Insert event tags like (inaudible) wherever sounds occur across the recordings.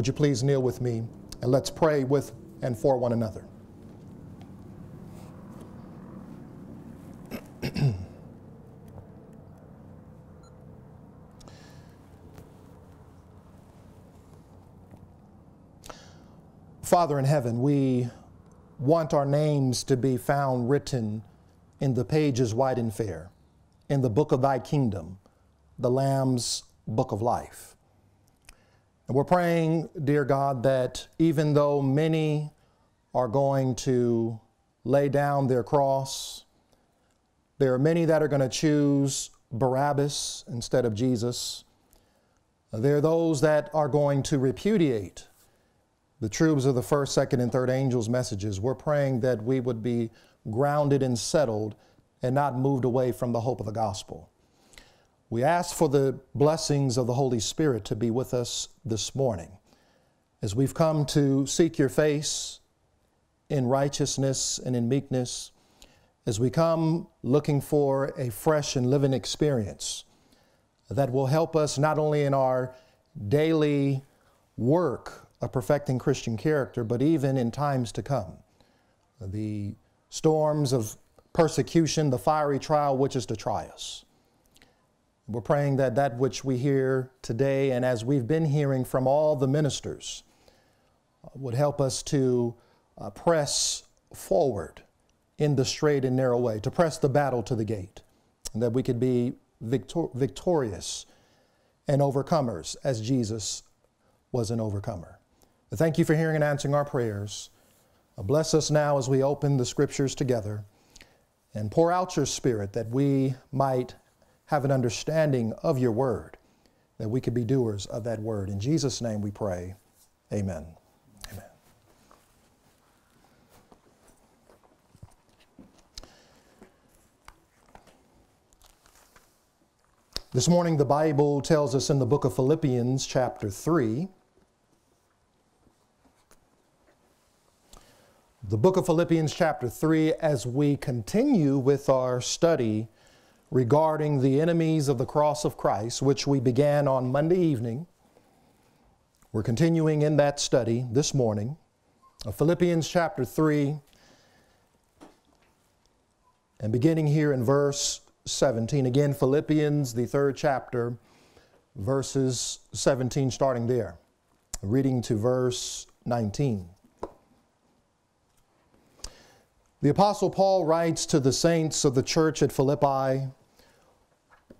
Would you please kneel with me and let's pray with and for one another. (clears throat) Father in heaven, we want our names to be found written in the pages white and fair, in the book of thy kingdom, the Lamb's book of life. And we're praying, dear God, that even though many are going to lay down their cross, there are many that are going to choose Barabbas instead of Jesus. There are those that are going to repudiate the truths of the first, second, and third angels' messages. We're praying that we would be grounded and settled and not moved away from the hope of the gospel. We ask for the blessings of the Holy Spirit to be with us this morning as we've come to seek your face in righteousness and in meekness, as we come looking for a fresh and living experience that will help us not only in our daily work of perfecting Christian character, but even in times to come. The storms of persecution, the fiery trial which is to try us. We're praying that that which we hear today and as we've been hearing from all the ministers uh, would help us to uh, press forward in the straight and narrow way, to press the battle to the gate, and that we could be victor- victorious and overcomers as Jesus was an overcomer. But thank you for hearing and answering our prayers. Uh, bless us now as we open the scriptures together and pour out your spirit that we might have an understanding of your word, that we could be doers of that word. In Jesus' name we pray. Amen. Amen. This morning, the Bible tells us in the book of Philippians, chapter 3, the book of Philippians, chapter 3, as we continue with our study regarding the enemies of the cross of Christ, which we began on Monday evening. We're continuing in that study this morning of Philippians chapter 3 and beginning here in verse 17. Again, Philippians, the third chapter, verses 17, starting there, reading to verse 19. The Apostle Paul writes to the saints of the church at Philippi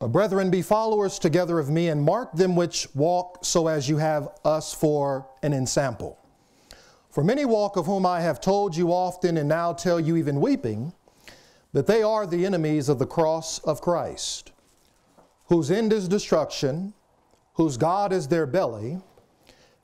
Uh, brethren, be followers together of me, and mark them which walk so as you have us for an ensample. For many walk of whom I have told you often, and now tell you even weeping, that they are the enemies of the cross of Christ, whose end is destruction, whose God is their belly,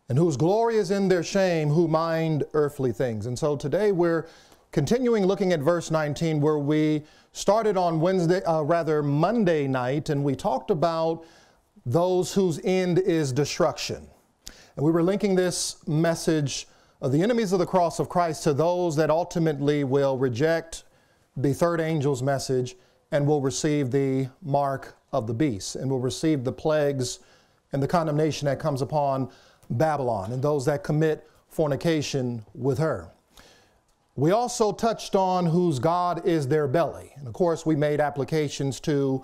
and whose glory is in their shame, who mind earthly things. And so today we're continuing looking at verse 19, where we started on Wednesday, uh, rather Monday night, and we talked about those whose end is destruction. And we were linking this message of the enemies of the cross of Christ to those that ultimately will reject the third angel's message and will receive the mark of the beast and will receive the plagues and the condemnation that comes upon Babylon and those that commit fornication with her. We also touched on whose God is their belly. And of course, we made applications to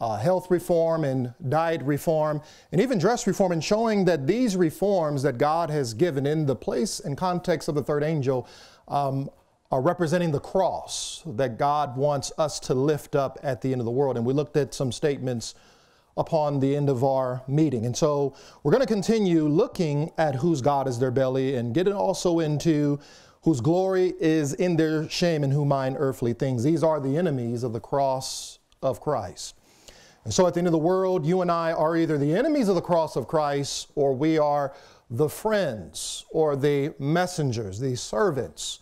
uh, health reform and diet reform and even dress reform and showing that these reforms that God has given in the place and context of the third angel um, are representing the cross that God wants us to lift up at the end of the world. And we looked at some statements upon the end of our meeting. And so we're going to continue looking at whose God is their belly and get also into whose glory is in their shame and who mind earthly things. These are the enemies of the cross of Christ. And so at the end of the world, you and I are either the enemies of the cross of Christ or we are the friends or the messengers, the servants,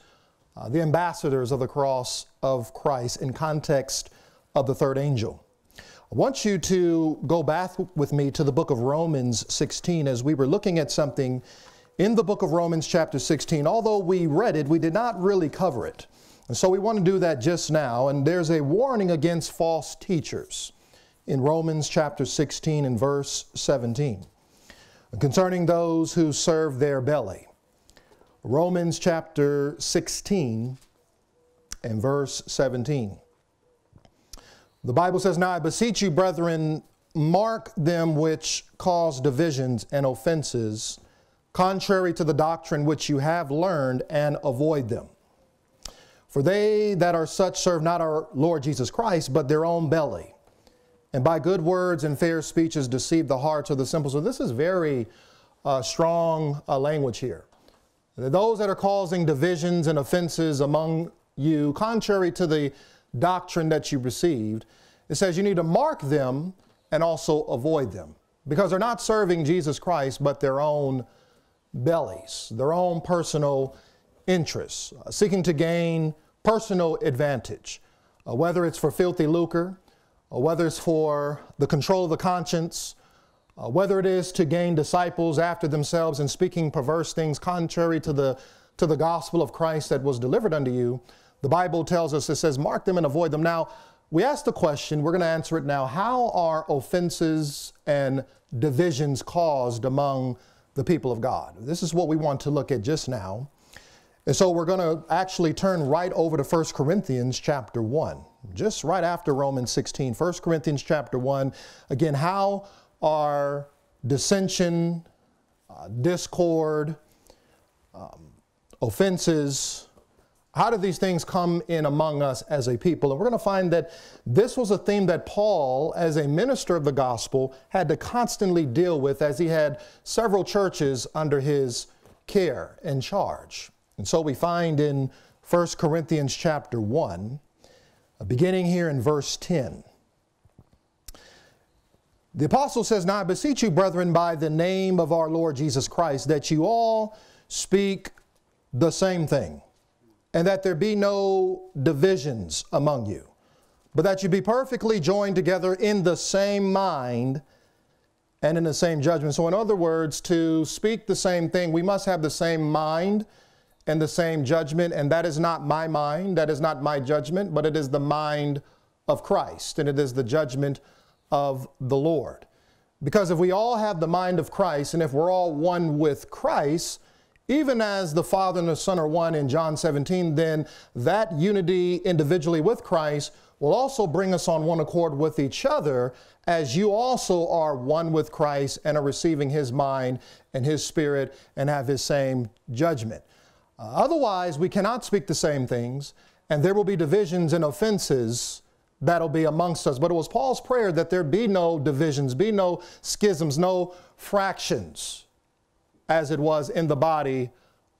uh, the ambassadors of the cross of Christ in context of the third angel. I want you to go back with me to the book of Romans 16 as we were looking at something in the book of Romans, chapter 16. Although we read it, we did not really cover it. And so we want to do that just now. And there's a warning against false teachers in Romans chapter 16 and verse 17. concerning those who serve their belly. Romans chapter 16 and verse 17. The Bible says, Now I beseech you, brethren, mark them which cause divisions and offenses, contrary to the doctrine which you have learned, and avoid them. For they that are such serve not our Lord Jesus Christ, but their own belly, and by good words and fair speeches deceive the hearts of the simple. So this is very uh, strong uh, language here. Those that are causing divisions and offenses among you, contrary to the doctrine that you received, it says you need to mark them and also avoid them because they're not serving Jesus Christ, but their own bellies, their own personal interests, uh, seeking to gain personal advantage, uh, whether it's for filthy lucre, or whether it's for the control of the conscience, uh, whether it is to gain disciples after themselves and speaking perverse things contrary to the, to the gospel of Christ that was delivered unto you, the Bible tells us, it says, mark them and avoid them. Now, we asked the question, we're going to answer it now. How are offenses and divisions caused among the people of God? This is what we want to look at just now. And so we're going to actually turn right over to 1 Corinthians chapter 1, just right after Romans 16. 1 Corinthians chapter 1. Again, how are dissension, uh, discord, um, offenses, how do these things come in among us as a people? And we're going to find that this was a theme that Paul, as a minister of the gospel, had to constantly deal with as he had several churches under his care and charge. And so we find in 1 Corinthians chapter 1, uh, beginning here in verse 10. The apostle says, Now I beseech you, brethren, by the name of our Lord Jesus Christ, that you all speak the same thing and that there be no divisions among you, but that you be perfectly joined together in the same mind and in the same judgment. So, in other words, to speak the same thing, we must have the same mind and the same judgment, and that is not my mind, that is not my judgment, but it is the mind of Christ, and it is the judgment of the Lord. Because if we all have the mind of Christ, and if we're all one with Christ, even as the Father and the Son are one in John 17, then that unity individually with Christ will also bring us on one accord with each other as you also are one with Christ and are receiving his mind and his spirit and have his same judgment. Uh, otherwise, we cannot speak the same things and there will be divisions and offenses that'll be amongst us. But it was Paul's prayer that there be no divisions, be no schisms, no fractions as it was in the body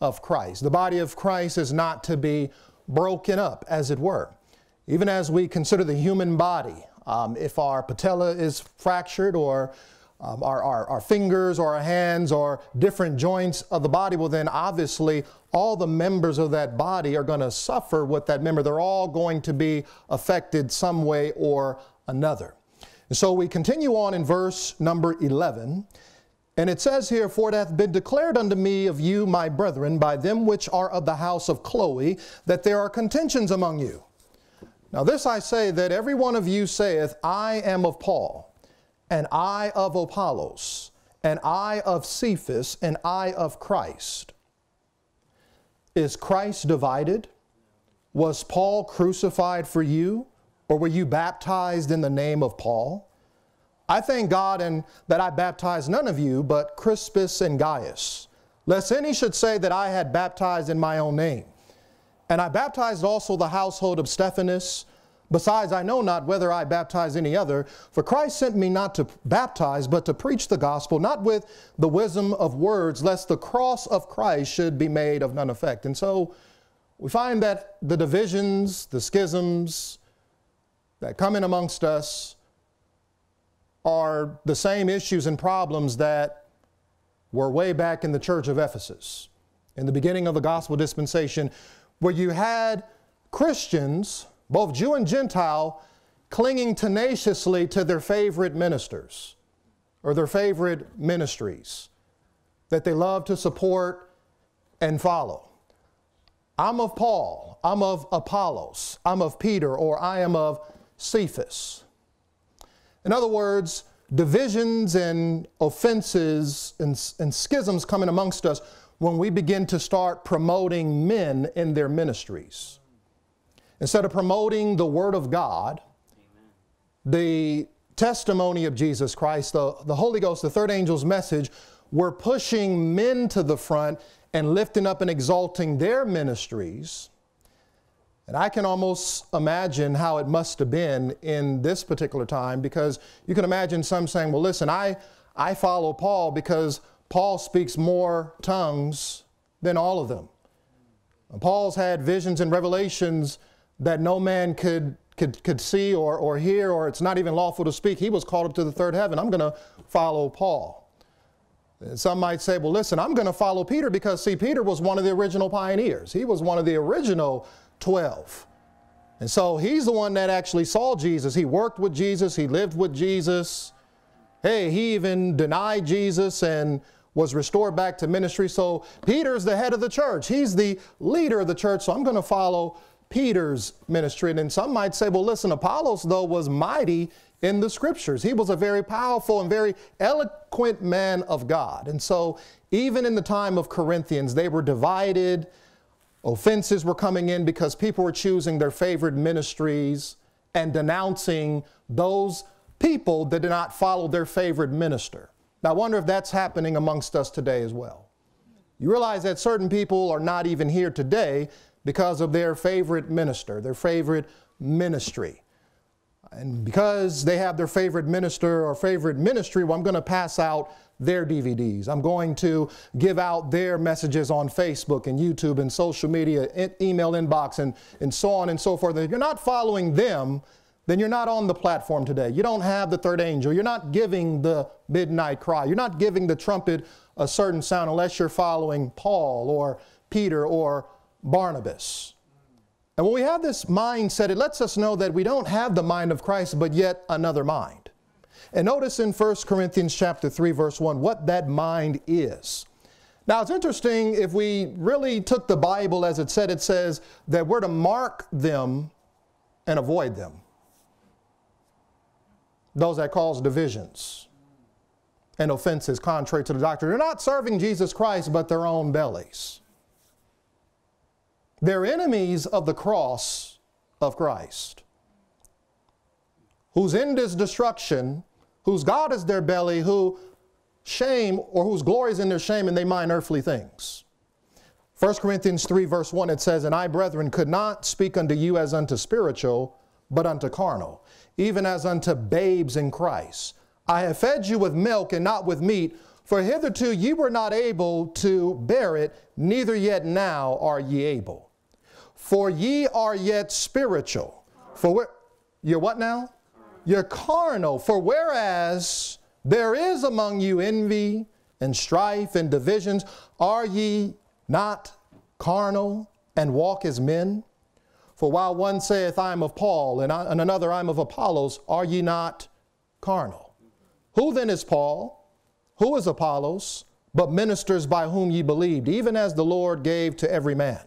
of Christ. The body of Christ is not to be broken up, as it were. Even as we consider the human body, um, if our patella is fractured or um, our, our, our, fingers or our hands or different joints of the body, well, then obviously all the members of that body are going to suffer with that member. They're all going to be affected some way or another. And so we continue on in verse number 11. And it says here, For it hath been declared unto me of you, my brethren, by them which are of the house of Chloe, that there are contentions among you. Now, this I say that every one of you saith, I am of Paul, and I of Apollos, and I of Cephas, and I of Christ. Is Christ divided? Was Paul crucified for you? Or were you baptized in the name of Paul? I thank God and that I baptized none of you but Crispus and Gaius, lest any should say that I had baptized in my own name. And I baptized also the household of Stephanas. Besides, I know not whether I baptize any other, for Christ sent me not to baptize, but to preach the gospel, not with the wisdom of words, lest the cross of Christ should be made of none effect. And so we find that the divisions, the schisms that come in amongst us, are the same issues and problems that were way back in the church of Ephesus, in the beginning of the gospel dispensation, where you had Christians, both Jew and Gentile, clinging tenaciously to their favorite ministers or their favorite ministries that they love to support and follow. I'm of Paul, I'm of Apollos, I'm of Peter, or I am of Cephas. In other words, divisions and offenses and, and schisms coming amongst us when we begin to start promoting men in their ministries. Instead of promoting the Word of God, the testimony of Jesus Christ, the, the Holy Ghost, the third angel's message, we're pushing men to the front and lifting up and exalting their ministries. And I can almost imagine how it must have been in this particular time because you can imagine some saying, well, listen, I, I follow Paul because Paul speaks more tongues than all of them. Paul's had visions and revelations that no man could, could, could see or, or hear, or it's not even lawful to speak. He was called up to the third heaven. I'm going to follow Paul. Some might say, well, listen, I'm going to follow Peter because, see, Peter was one of the original pioneers. He was one of the original 12. And so he's the one that actually saw Jesus. He worked with Jesus, he lived with Jesus. Hey, he even denied Jesus and was restored back to ministry. So Peter's the head of the church. He's the leader of the church. So I'm going to follow Peter's ministry. And then some might say, well, listen, Apollos, though, was mighty in the scriptures. He was a very powerful and very eloquent man of God. And so, even in the time of Corinthians, they were divided. Offenses were coming in because people were choosing their favorite ministries and denouncing those people that did not follow their favorite minister. Now, I wonder if that's happening amongst us today as well. You realize that certain people are not even here today because of their favorite minister, their favorite ministry. And because they have their favorite minister or favorite ministry, well, I'm going to pass out their DVDs. I'm going to give out their messages on Facebook and YouTube and social media, email inbox, and, and so on and so forth. If you're not following them, then you're not on the platform today. You don't have the third angel. You're not giving the midnight cry. You're not giving the trumpet a certain sound unless you're following Paul or Peter or Barnabas. And when we have this mindset, it lets us know that we don't have the mind of Christ, but yet another mind. And notice in 1 Corinthians chapter 3, verse 1, what that mind is. Now it's interesting if we really took the Bible as it said, it says that we're to mark them and avoid them. Those that cause divisions and offenses contrary to the doctrine. They're not serving Jesus Christ, but their own bellies. They're enemies of the cross of Christ, whose end is destruction, whose God is their belly, who shame or whose glory is in their shame and they mind earthly things. 1 Corinthians 3, verse 1, it says, And I, brethren, could not speak unto you as unto spiritual, but unto carnal, even as unto babes in Christ. I have fed you with milk and not with meat, for hitherto ye were not able to bear it, neither yet now are ye able. For ye are yet spiritual. For where, you're what now? You're carnal. For whereas there is among you envy and strife and divisions, are ye not carnal and walk as men? For while one saith, I am of Paul, and, I, and another, I am of Apollos, are ye not carnal? Who then is Paul? Who is Apollos? But ministers by whom ye believed, even as the Lord gave to every man.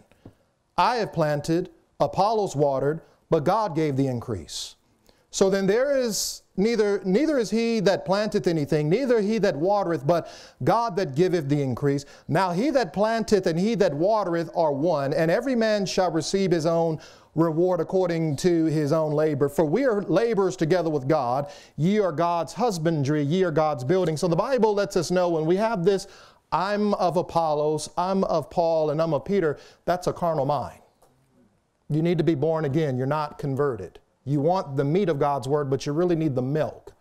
I have planted, Apollos watered, but God gave the increase. So then there is neither neither is he that planteth anything, neither he that watereth, but God that giveth the increase. Now he that planteth and he that watereth are one, and every man shall receive his own reward according to his own labor. For we are laborers together with God. Ye are God's husbandry, ye are God's building. So the Bible lets us know when we have this I'm of Apollos, I'm of Paul, and I'm of Peter, that's a carnal mind. You need to be born again. You're not converted. You want the meat of God's word, but you really need the milk.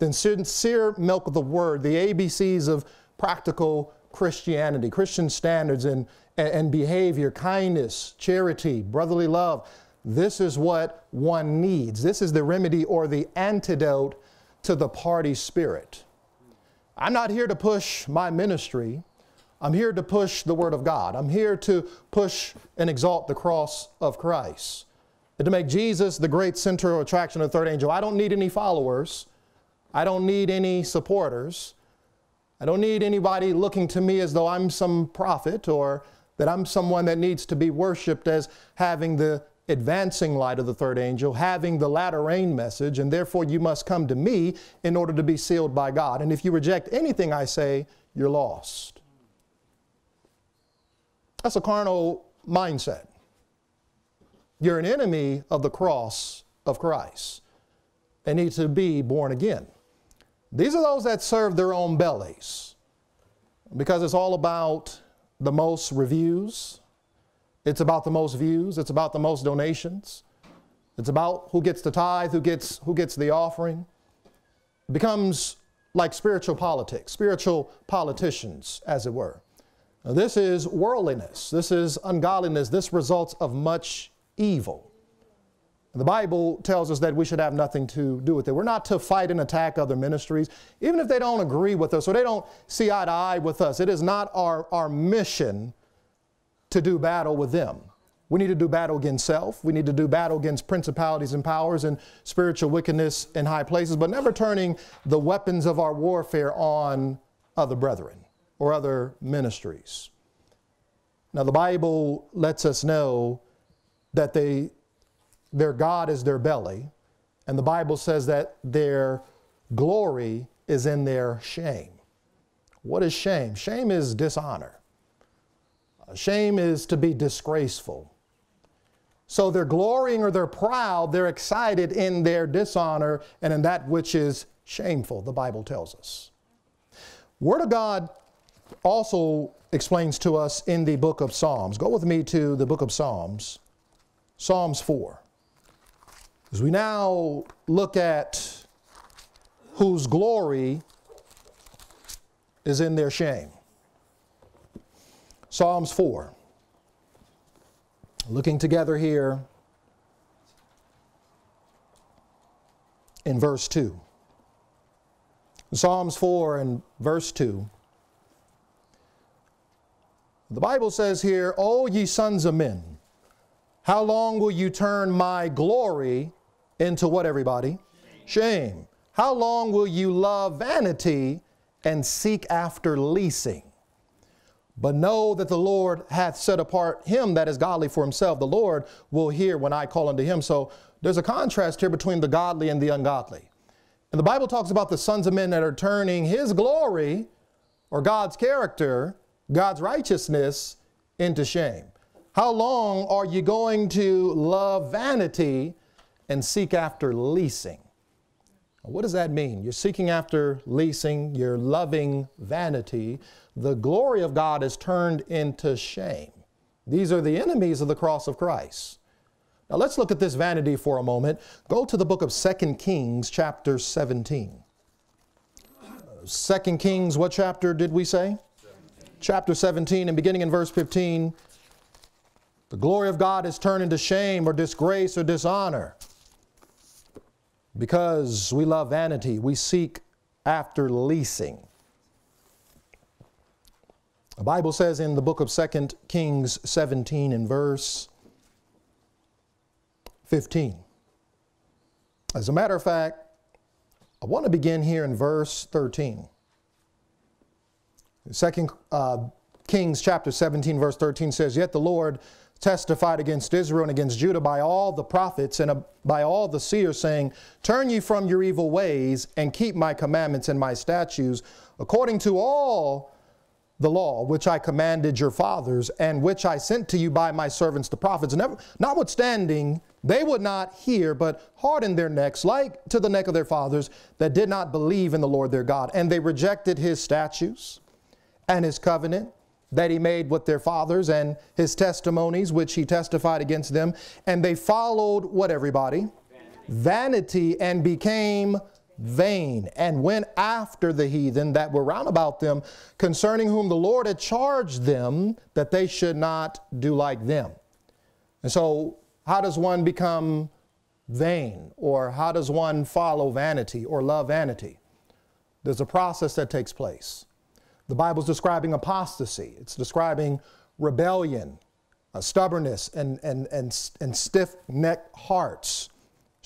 The sincere milk of the word, the ABCs of practical Christianity, Christian standards and, and behavior, kindness, charity, brotherly love. This is what one needs. This is the remedy or the antidote to the party spirit. I'm not here to push my ministry. I'm here to push the Word of God. I'm here to push and exalt the cross of Christ. And to make Jesus the great center of attraction of the third angel. I don't need any followers. I don't need any supporters. I don't need anybody looking to me as though I'm some prophet or that I'm someone that needs to be worshiped as having the advancing light of the third angel, having the latter rain message, and therefore you must come to me in order to be sealed by God. And if you reject anything I say, you're lost. That's a carnal mindset. You're an enemy of the cross of Christ and need to be born again. These are those that serve their own bellies because it's all about the most reviews, it's about the most views, it's about the most donations, it's about who gets the tithe, who gets, who gets the offering. It becomes like spiritual politics, spiritual politicians, as it were. Now, this is worldliness, this is ungodliness, this results of much evil. The Bible tells us that we should have nothing to do with it. We're not to fight and attack other ministries, even if they don't agree with us or they don't see eye to eye with us. It is not our, our mission to do battle with them. We need to do battle against self. We need to do battle against principalities and powers and spiritual wickedness in high places, but never turning the weapons of our warfare on other brethren or other ministries. Now, the Bible lets us know that they their God is their belly, and the Bible says that their glory is in their shame. What is shame? Shame is dishonor. Shame is to be disgraceful. So they're glorying or they're proud, they're excited in their dishonor and in that which is shameful, the Bible tells us. Word of God also explains to us in the book of Psalms. Go with me to the book of Psalms, Psalms 4. As we now look at whose glory is in their shame. Psalms 4. Looking together here in verse 2. Psalms 4 and verse 2. The Bible says here, O ye sons of men, how long will you turn my glory into what, everybody? Shame. Shame. How long will you love vanity and seek after leasing? But know that the Lord hath set apart him that is godly for himself. The Lord will hear when I call unto him. So there's a contrast here between the godly and the ungodly. And the Bible talks about the sons of men that are turning his glory or God's character, God's righteousness into shame. How long are you going to love vanity and seek after leasing. What does that mean? You're seeking after leasing, you're loving vanity. The glory of God is turned into shame. These are the enemies of the cross of Christ. Now let's look at this vanity for a moment. Go to the book of Second Kings, chapter 17. Second Kings, what chapter did we say? 17. Chapter 17, and beginning in verse 15, the glory of God is turned into shame or disgrace or dishonor. Because we love vanity, we seek after leasing. The Bible says in the book of 2 Kings 17 and verse 15. As a matter of fact, I want to begin here in verse 13. 2 uh, Kings chapter 17 verse 13 says, Yet the Lord testified against Israel and against Judah by all the prophets and by all the seers, saying, Turn ye from your evil ways and keep my commandments and my statutes, according to all the law which I commanded your fathers, and which I sent to you by my servants the prophets. notwithstanding, they would not hear, but hardened their necks, like to the neck of their fathers, that did not believe in the Lord their God. And they rejected his statutes and his covenant that he made with their fathers and his testimonies which he testified against them. And they followed what everybody? Vanity, Vanity and became vain and went after the heathen that were round about them, concerning whom the Lord had charged them that they should not do like them. And so, how does one become vain? Or how does one follow vanity or love vanity? There's a process that takes place. The Bible's describing apostasy. It's describing rebellion, uh, stubbornness, and, and, and, and stiff-necked hearts,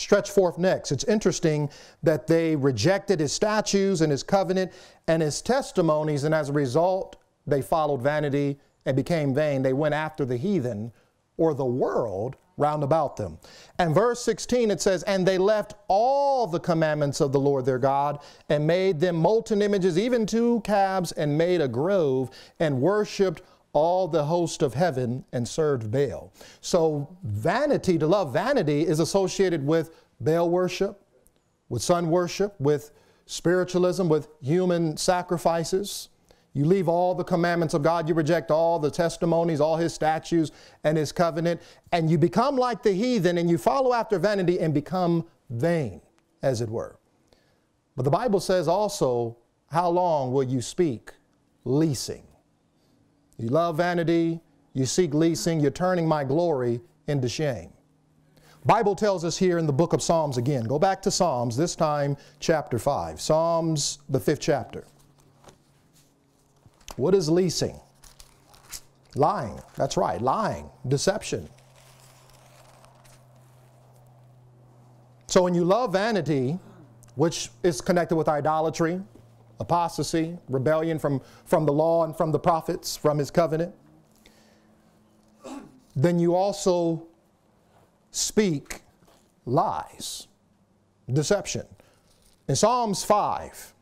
stretch forth necks. It's interesting that they rejected his statutes and his covenant and his testimonies, and as a result, they followed vanity and became vain. They went after the heathen or the world round about them. And verse 16 it says, And they left all the commandments of the Lord their God and made them molten images, even two calves, and made a grove and worshiped all the host of heaven and served Baal. So vanity, to love vanity, is associated with Baal worship, with sun worship, with spiritualism, with human sacrifices. You leave all the commandments of God, you reject all the testimonies, all his statutes and his covenant, and you become like the heathen and you follow after vanity and become vain, as it were. But the Bible says also, how long will you speak leasing? You love vanity, you seek leasing, you're turning my glory into shame. Bible tells us here in the book of Psalms again. Go back to Psalms, this time chapter 5. Psalms, the fifth chapter. What is leasing? Lying. That's right, lying, deception. So when you love vanity, which is connected with idolatry, apostasy, rebellion from, from the law and from the prophets, from his covenant, then you also speak lies, deception. In Psalms 5,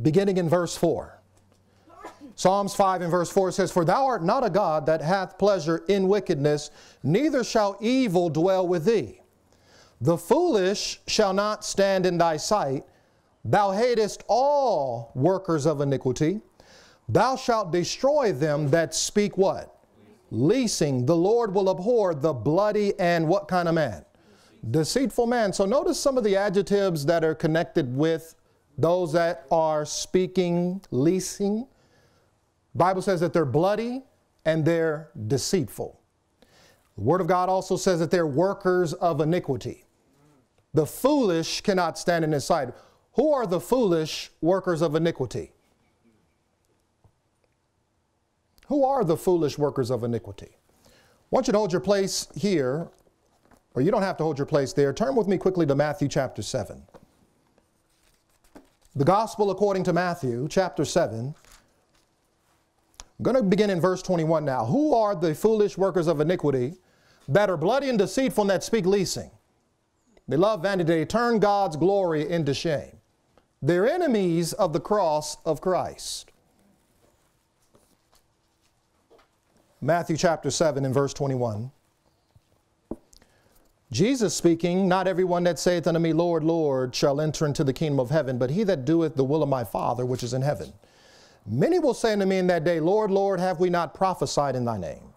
beginning in verse 4, Psalms 5 and verse 4 says, For thou art not a God that hath pleasure in wickedness, neither shall evil dwell with thee. The foolish shall not stand in thy sight. Thou hatest all workers of iniquity. Thou shalt destroy them that speak what? Leasing. The Lord will abhor the bloody and what kind of man? Deceitful man. So notice some of the adjectives that are connected with those that are speaking, leasing. Bible says that they're bloody and they're deceitful. The Word of God also says that they're workers of iniquity. The foolish cannot stand in his sight. Who are the foolish workers of iniquity? Who are the foolish workers of iniquity? I want you to hold your place here, or you don't have to hold your place there. Turn with me quickly to Matthew chapter 7. The Gospel according to Matthew chapter 7. I'm going to begin in verse 21 now. Who are the foolish workers of iniquity that are bloody and deceitful and that speak leasing? They love vanity. They turn God's glory into shame. They're enemies of the cross of Christ. Matthew chapter 7 and verse 21. Jesus speaking, Not everyone that saith unto me, Lord, Lord, shall enter into the kingdom of heaven, but he that doeth the will of my Father which is in heaven. Many will say unto me in that day, Lord, Lord, have we not prophesied in thy name?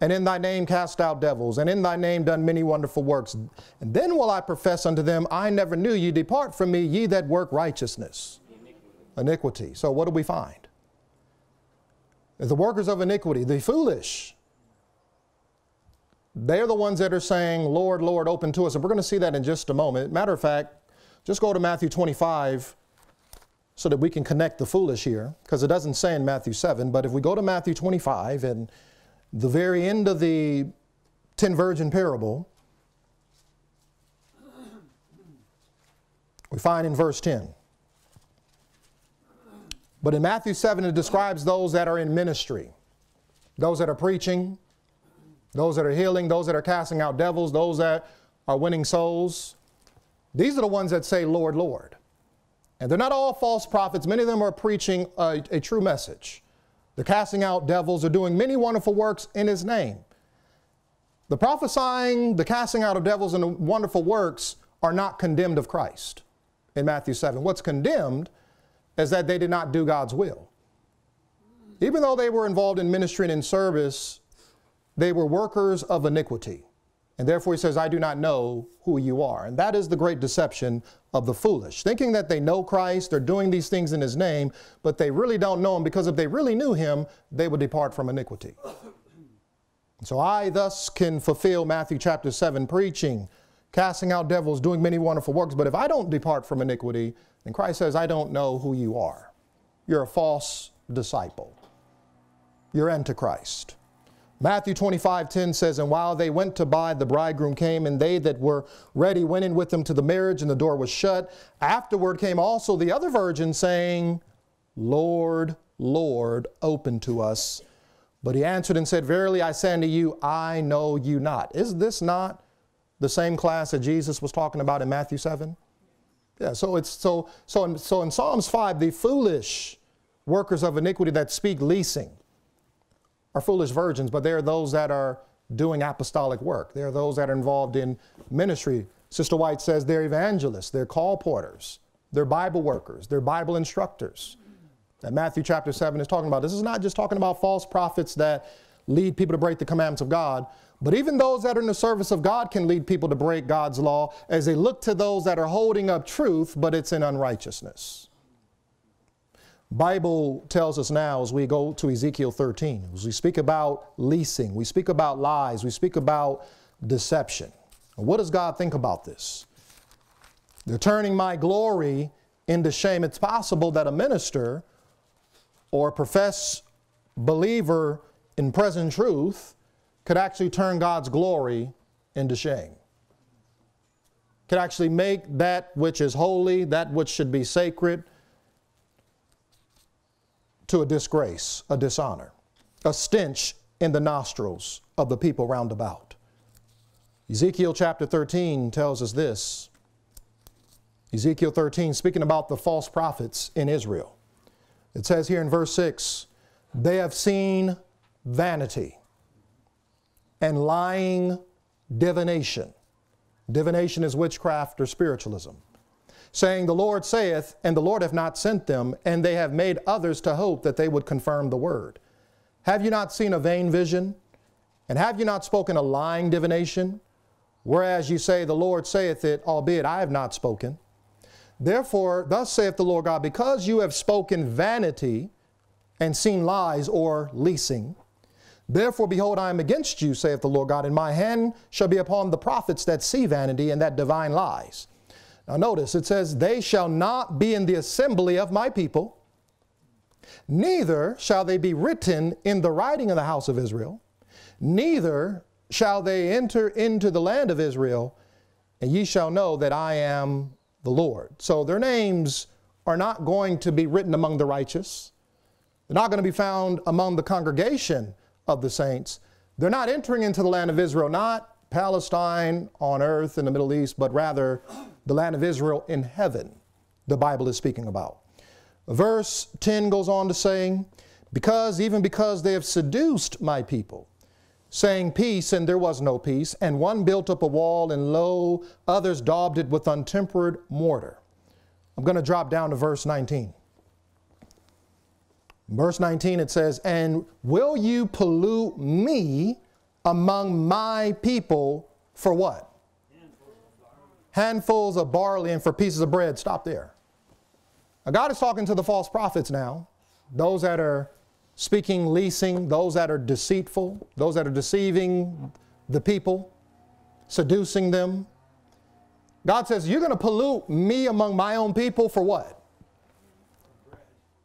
And in thy name cast out devils, and in thy name done many wonderful works. And then will I profess unto them, I never knew you. Depart from me, ye that work righteousness. Iniquity. iniquity. So what do we find? The workers of iniquity, the foolish, they're the ones that are saying, Lord, Lord, open to us. And we're going to see that in just a moment. Matter of fact, just go to Matthew 25 so that we can connect the foolish here, because it doesn't say in Matthew 7, but if we go to Matthew 25 and the very end of the ten virgin parable, we find in verse 10. But in Matthew 7, it describes those that are in ministry, those that are preaching, those that are healing, those that are casting out devils, those that are winning souls. These are the ones that say, Lord, Lord. And they're not all false prophets. Many of them are preaching a, a true message. They're casting out devils. They're doing many wonderful works in his name. The prophesying, the casting out of devils, and the wonderful works are not condemned of Christ in Matthew 7. What's condemned is that they did not do God's will. Even though they were involved in ministry and in service, they were workers of iniquity. And therefore he says, I do not know who you are. And that is the great deception of the foolish, thinking that they know Christ, they're doing these things in his name, but they really don't know him because if they really knew him, they would depart from iniquity. So I thus can fulfill Matthew chapter 7 preaching, casting out devils, doing many wonderful works. But if I don't depart from iniquity, then Christ says, I don't know who you are. You're a false disciple. You're Antichrist. Matthew 25, 10 says, And while they went to buy, the bridegroom came, and they that were ready went in with them to the marriage, and the door was shut. Afterward came also the other virgins, saying, Lord, Lord, open to us. But he answered and said, Verily I say unto you, I know you not. Is this not the same class that Jesus was talking about in Matthew 7? Yeah, so it's so so in, so in Psalms 5, the foolish workers of iniquity that speak leasing are foolish virgins, but there are those that are doing apostolic work. There are those that are involved in ministry. Sister White says they're evangelists, they're colporteurs, they're Bible workers, they're Bible instructors. That Matthew chapter 7 is talking about. This is not just talking about false prophets that lead people to break the commandments of God, but even those that are in the service of God can lead people to break God's law as they look to those that are holding up truth, but it's in unrighteousness. Bible tells us now as we go to Ezekiel 13, as we speak about leasing, we speak about lies, we speak about deception. What does God think about this? They're turning my glory into shame. It's possible that a minister or a professed believer in present truth could actually turn God's glory into shame. Could actually make that which is holy, that which should be sacred, to a disgrace, a dishonor, a stench in the nostrils of the people round about. Ezekiel chapter 13 tells us this. Ezekiel 13, speaking about the false prophets in Israel. It says here in verse 6 they have seen vanity and lying divination. Divination is witchcraft or spiritualism. Saying, The Lord saith, and the Lord hath not sent them, and they have made others to hope that they would confirm the word. Have you not seen a vain vision? And have you not spoken a lying divination? Whereas you say, The Lord saith it, albeit I have not spoken. Therefore, thus saith the Lord God, because you have spoken vanity and seen lies or leasing, Therefore, behold, I am against you, saith the Lord God, and my hand shall be upon the prophets that see vanity and that divine lies. Now, notice it says, They shall not be in the assembly of my people, neither shall they be written in the writing of the house of Israel, neither shall they enter into the land of Israel, and ye shall know that I am the Lord. So their names are not going to be written among the righteous. They're not going to be found among the congregation of the saints. They're not entering into the land of Israel, not Palestine on earth in the Middle East, but rather the land of Israel in heaven, the Bible is speaking about. Verse 10 goes on to saying, Because, even because they have seduced my people, saying peace, and there was no peace, and one built up a wall, and lo, others daubed it with untempered mortar. I'm going to drop down to verse 19. Verse 19 it says, And will you pollute me among my people for what? Handfuls of barley and for pieces of bread. Stop there. Now, God is talking to the false prophets now, those that are speaking leasing, those that are deceitful, those that are deceiving the people, seducing them. God says, You're going to pollute me among my own people for what?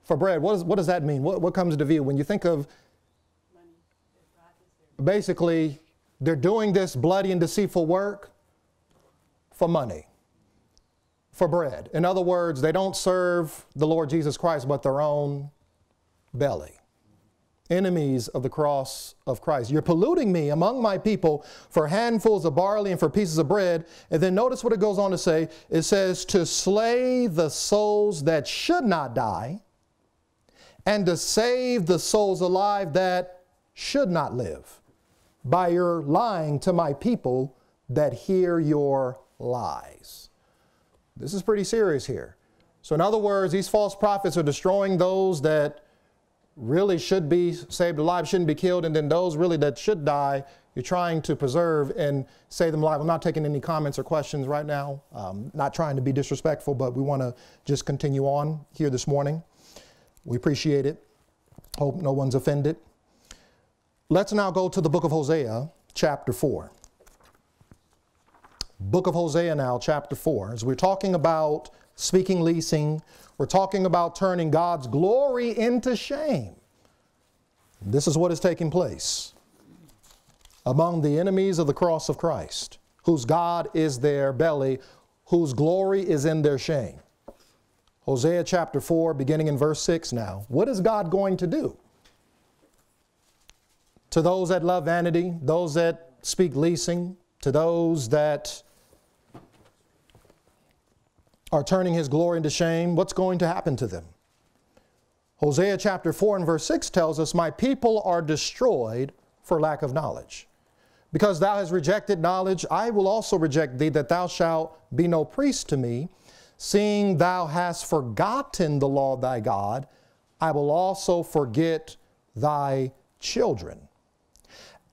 For bread. What, is, what does that mean? What, what comes to view? When you think of basically, they're doing this bloody and deceitful work for money, for bread. In other words, they don't serve the Lord Jesus Christ, but their own belly. Enemies of the cross of Christ. You're polluting me among my people for handfuls of barley and for pieces of bread. And then notice what it goes on to say. It says, to slay the souls that should not die and to save the souls alive that should not live by your lying to my people that hear your lies. This is pretty serious here. So, in other words, these false prophets are destroying those that really should be saved alive, shouldn't be killed, and then those really that should die, you're trying to preserve and save them alive. I'm not taking any comments or questions right now. Um, not trying to be disrespectful, but we want to just continue on here this morning. We appreciate it. Hope no one's offended. Let's now go to the book of Hosea, chapter 4. Book of Hosea now, chapter 4. As we're talking about speaking leasing, we're talking about turning God's glory into shame. This is what is taking place among the enemies of the cross of Christ, whose God is their belly, whose glory is in their shame. Hosea chapter 4, beginning in verse 6 now. What is God going to do? to those that love vanity, those that speak leasing, to those that are turning his glory into shame, what's going to happen to them? Hosea chapter 4 and verse 6 tells us, My people are destroyed for lack of knowledge. Because thou hast rejected knowledge, I will also reject thee, that thou shalt be no priest to me. Seeing thou hast forgotten the law of thy God, I will also forget thy children.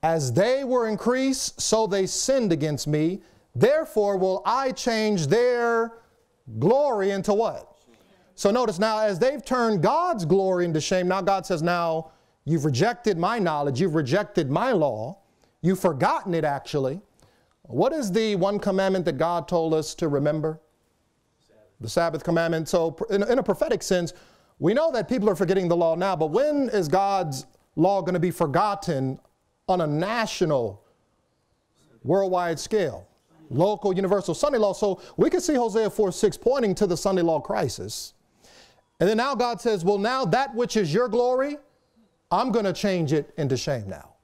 As they were increased, so they sinned against me. Therefore will I change their glory into what? So notice now, as they've turned God's glory into shame, now God says, Now you've rejected my knowledge, you've rejected my law, you've forgotten it actually. What is the one commandment that God told us to remember? The Sabbath commandment. So, in, in a prophetic sense, we know that people are forgetting the law now, but when is God's law going to be forgotten on a national, worldwide scale? Local, universal Sunday law. So we can see Hosea 4 6 pointing to the Sunday law crisis. And then now God says, Well, now that which is your glory, I'm going to change it into shame now.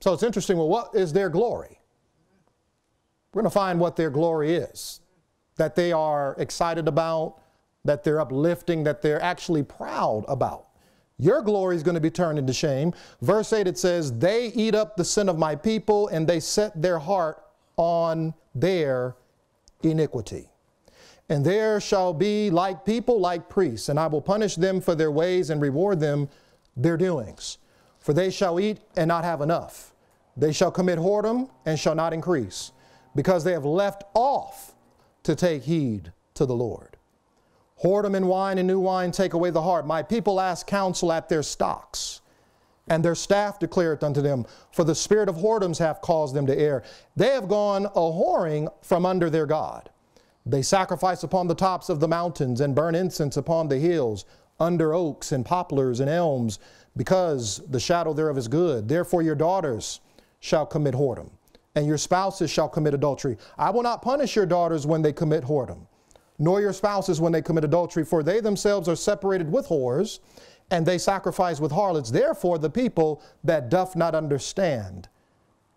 So it's interesting. Well, what is their glory? We're going to find what their glory is that they are excited about, that they're uplifting, that they're actually proud about. Your glory is going to be turned into shame. Verse 8 it says, They eat up the sin of my people, and they set their heart on their iniquity. And there shall be like people, like priests, and I will punish them for their ways and reward them their doings. For they shall eat and not have enough. They shall commit whoredom and shall not increase, because they have left off to take heed to the Lord. Whoredom and wine and new wine take away the heart. My people ask counsel at their stocks, and their staff declareth unto them, for the spirit of whoredoms hath caused them to err. They have gone a whoring from under their God. They sacrifice upon the tops of the mountains and burn incense upon the hills, under oaks and poplars and elms, because the shadow thereof is good. Therefore your daughters shall commit whoredom, and your spouses shall commit adultery. I will not punish your daughters when they commit whoredom nor your spouses when they commit adultery, for they themselves are separated with whores, and they sacrifice with harlots. Therefore, the people that doth not understand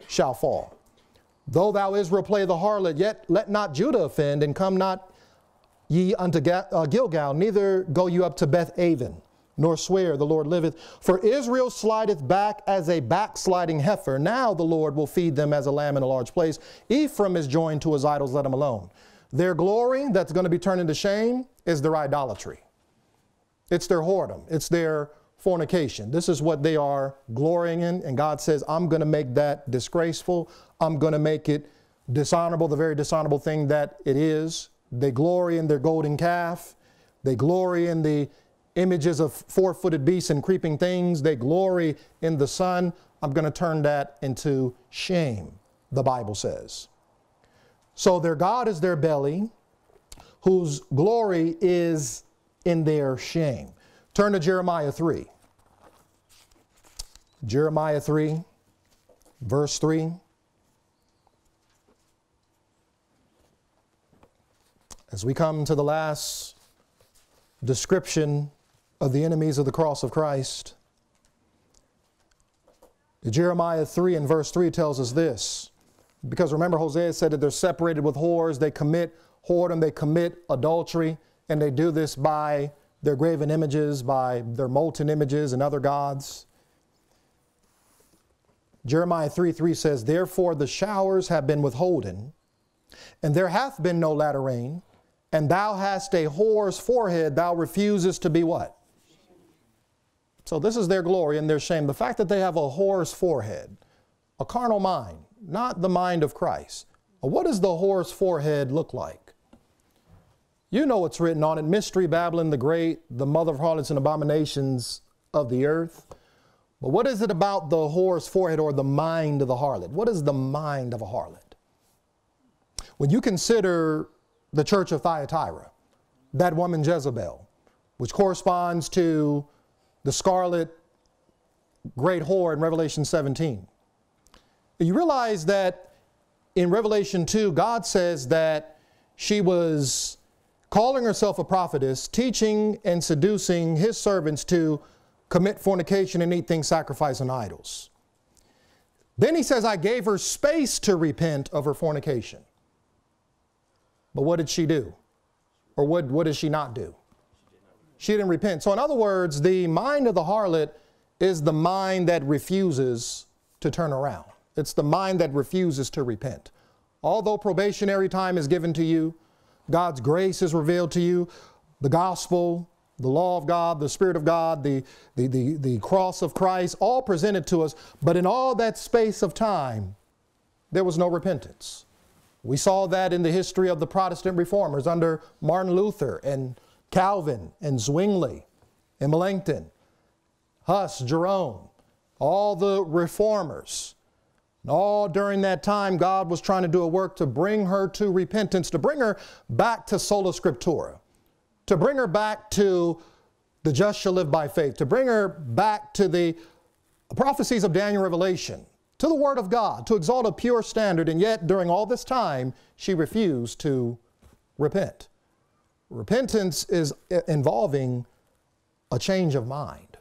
shall fall. Though thou Israel play the harlot, yet let not Judah offend, and come not ye unto uh, Gilgal, neither go you up to Beth Aven, nor swear, the Lord liveth. For Israel slideth back as a backsliding heifer. Now the Lord will feed them as a lamb in a large place. Ephraim is joined to his idols, let him alone. Their glory that's going to be turned into shame is their idolatry. It's their whoredom. It's their fornication. This is what they are glorying in. And God says, I'm going to make that disgraceful. I'm going to make it dishonorable, the very dishonorable thing that it is. They glory in their golden calf. They glory in the images of four footed beasts and creeping things. They glory in the sun. I'm going to turn that into shame, the Bible says. So their God is their belly, whose glory is in their shame. Turn to Jeremiah 3. Jeremiah 3, verse 3. As we come to the last description of the enemies of the cross of Christ, Jeremiah 3 and verse 3 tells us this because remember, Hosea said that they're separated with whores, they commit whoredom, they commit adultery, and they do this by their graven images, by their molten images and other gods. Jeremiah 3 3 says, Therefore the showers have been withholden, and there hath been no latter rain, and thou hast a whore's forehead, thou refusest to be what? So this is their glory and their shame. The fact that they have a whore's forehead, a carnal mind, not the mind of Christ. What does the whore's forehead look like? You know what's written on it Mystery Babylon the Great, the mother of harlots and abominations of the earth. But what is it about the whore's forehead or the mind of the harlot? What is the mind of a harlot? When you consider the church of Thyatira, that woman Jezebel, which corresponds to the scarlet great whore in Revelation 17, you realize that in Revelation 2, God says that she was calling herself a prophetess, teaching and seducing his servants to commit fornication and eat things sacrificed on idols. Then he says, I gave her space to repent of her fornication. But what did she do? Or what, what did she not do? She didn't repent. So, in other words, the mind of the harlot is the mind that refuses to turn around. It's the mind that refuses to repent. Although probationary time is given to you, God's grace is revealed to you, the gospel, the law of God, the Spirit of God, the, the, the, the cross of Christ, all presented to us. But in all that space of time, there was no repentance. We saw that in the history of the Protestant reformers under Martin Luther and Calvin and Zwingli and Melanchthon, Huss, Jerome, all the reformers. All during that time, God was trying to do a work to bring her to repentance, to bring her back to sola scriptura to bring her back to the just shall live by faith, to bring her back to the prophecies of Daniel Revelation, to the Word of God, to exalt a pure standard, and yet during all this time, she refused to repent. Repentance is involving a change of mind,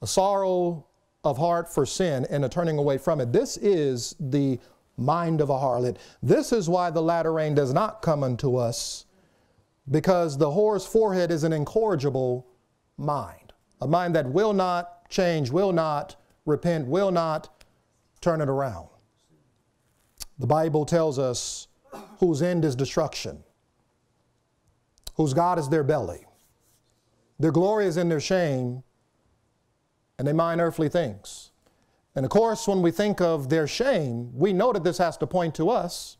a sorrow of heart for sin, and a turning away from it. This is the mind of a harlot. This is why the latter rain does not come unto us because the whore's forehead is an incorrigible mind, a mind that will not change, will not repent, will not turn it around. The Bible tells us whose end is destruction, whose God is their belly. Their glory is in their shame, and they mind earthly things. And of course, when we think of their shame, we know that this has to point to us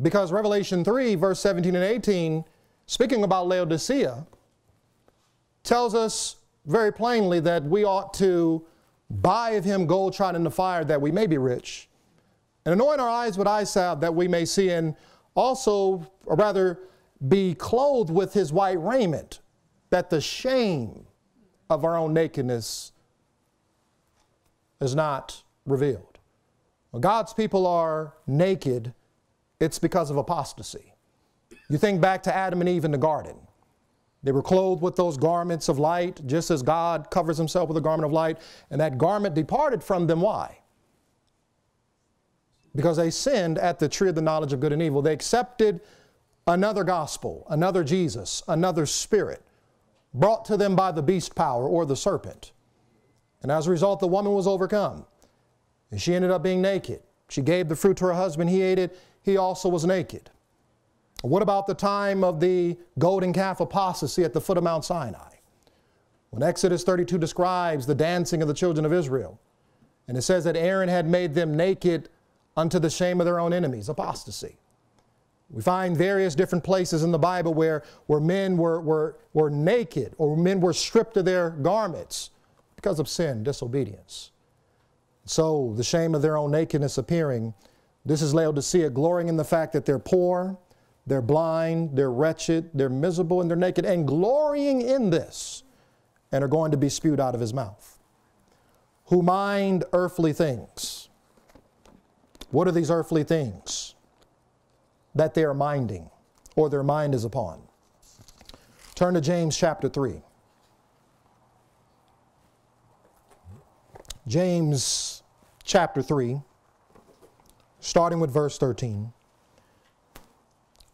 because Revelation 3, verse 17 and 18, speaking about Laodicea, tells us very plainly that we ought to buy of him gold tried in the fire that we may be rich, and anoint our eyes with eye salve that we may see, and also, or rather, be clothed with his white raiment, that the shame of our own nakedness is not revealed. When God's people are naked it's because of apostasy. You think back to Adam and Eve in the garden. They were clothed with those garments of light, just as God covers himself with a garment of light, and that garment departed from them. Why? Because they sinned at the tree of the knowledge of good and evil. They accepted another gospel, another Jesus, another spirit, brought to them by the beast power or the serpent. And as a result, the woman was overcome. And she ended up being naked. She gave the fruit to her husband, he ate it, he also was naked. What about the time of the golden calf apostasy at the foot of Mount Sinai? When Exodus 32 describes the dancing of the children of Israel, and it says that Aaron had made them naked unto the shame of their own enemies, apostasy. We find various different places in the Bible where, where men were, were, were naked or men were stripped of their garments because of sin, disobedience. So the shame of their own nakedness appearing this is Laodicea glorying in the fact that they're poor, they're blind, they're wretched, they're miserable, and they're naked, and glorying in this, and are going to be spewed out of his mouth. Who mind earthly things. What are these earthly things that they are minding or their mind is upon? Turn to James chapter 3. James chapter 3 starting with verse 13.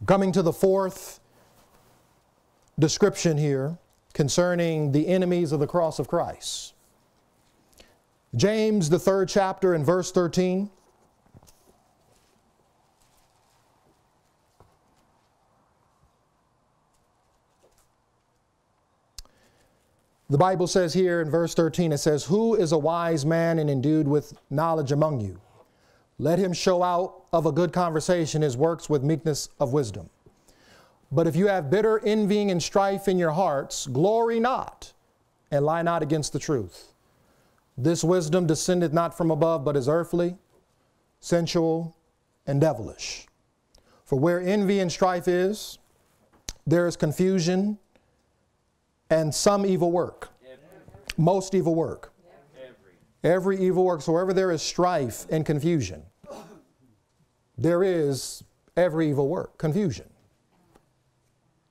Coming to the fourth description here concerning the enemies of the cross of Christ. James, the third chapter, in verse 13. The Bible says here in verse 13, it says, Who is a wise man and endued with knowledge among you? Let him show out of a good conversation his works with meekness of wisdom. But if you have bitter envying and strife in your hearts, glory not and lie not against the truth. This wisdom descendeth not from above, but is earthly, sensual, and devilish. For where envy and strife is, there is confusion and some evil work. Most evil work. Every evil work, so wherever there is strife and confusion, there is every evil work, confusion.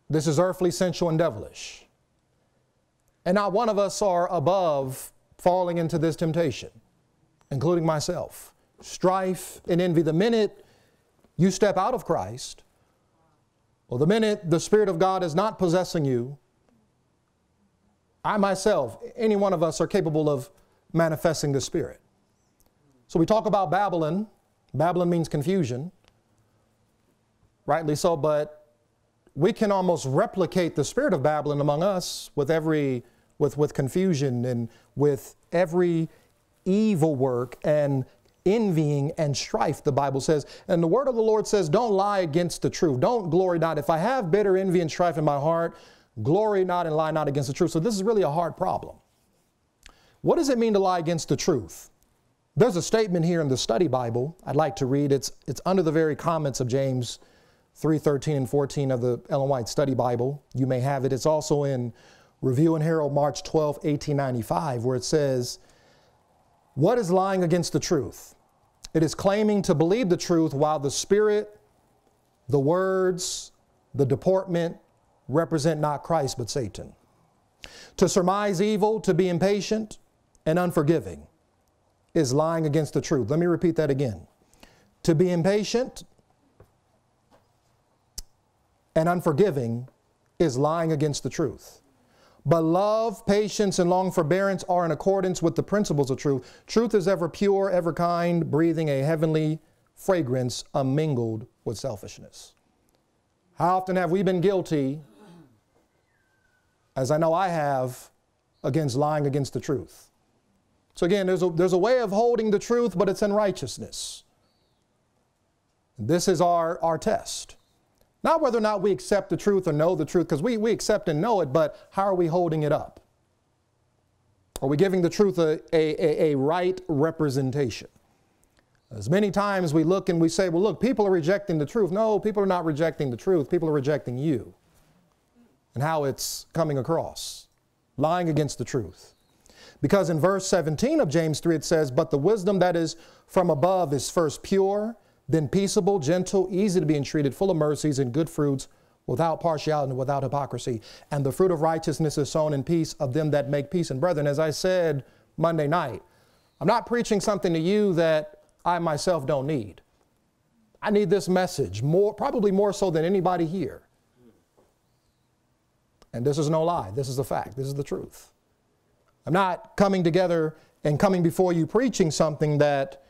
This is earthly, sensual, and devilish. And not one of us are above falling into this temptation, including myself. Strife and envy. The minute you step out of Christ, or the minute the Spirit of God is not possessing you, I myself, any one of us, are capable of manifesting the Spirit. So we talk about Babylon. Babylon means confusion, rightly so, but we can almost replicate the spirit of Babylon among us with every with, with confusion and with every evil work and envying and strife, the Bible says. And the word of the Lord says, Don't lie against the truth. Don't glory not. If I have bitter envy and strife in my heart, glory not and lie not against the truth. So this is really a hard problem. What does it mean to lie against the truth? There's a statement here in the study Bible I'd like to read. It's, it's under the very comments of James 3 13 and 14 of the Ellen White Study Bible. You may have it. It's also in Review and Herald, March 12, 1895, where it says, What is lying against the truth? It is claiming to believe the truth while the spirit, the words, the deportment represent not Christ but Satan. To surmise evil, to be impatient and unforgiving is lying against the truth. Let me repeat that again. To be impatient and unforgiving is lying against the truth. But love, patience, and long forbearance are in accordance with the principles of truth. Truth is ever pure, ever kind, breathing a heavenly fragrance unmingled with selfishness. How often have we been guilty, as I know I have, against lying against the truth? So again, there's a, there's a way of holding the truth, but it's in righteousness. This is our, our test. Not whether or not we accept the truth or know the truth, because we, we accept and know it, but how are we holding it up? Are we giving the truth a, a, a, right representation? As many times we look and we say, well, look, people are rejecting the truth. No, people are not rejecting the truth. People are rejecting you and how it's coming across, lying against the truth. Because in verse 17 of James 3, it says, But the wisdom that is from above is first pure, then peaceable, gentle, easy to be entreated, full of mercies and good fruits, without partiality and without hypocrisy. And the fruit of righteousness is sown in peace of them that make peace. And brethren, as I said Monday night, I'm not preaching something to you that I myself don't need. I need this message more, probably more so than anybody here. And this is no lie. This is the fact. This is the truth. I'm not coming together and coming before you preaching something that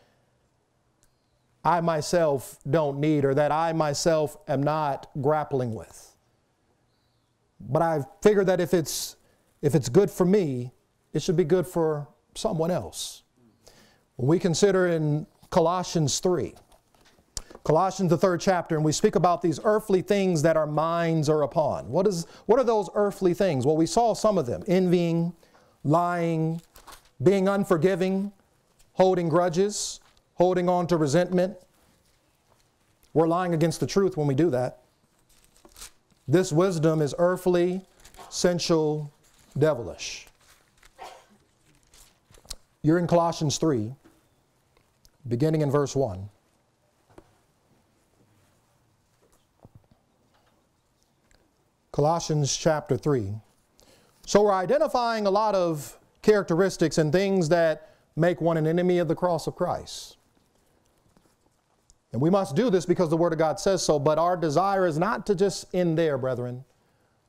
I myself don't need or that I myself am not grappling with. But I figure that if it's, if it's good for me, it should be good for someone else. When we consider in Colossians 3, Colossians, the third chapter, and we speak about these earthly things that our minds are upon. What, is, what are those earthly things? Well, we saw some of them envying, lying, being unforgiving, holding grudges, holding on to resentment. We're lying against the truth when we do that. This wisdom is earthly, sensual, devilish. You're in Colossians 3, beginning in verse 1. Colossians chapter 3. So we're identifying a lot of characteristics and things that make one an enemy of the cross of Christ. And we must do this because the Word of God says so, but our desire is not to just end there, brethren.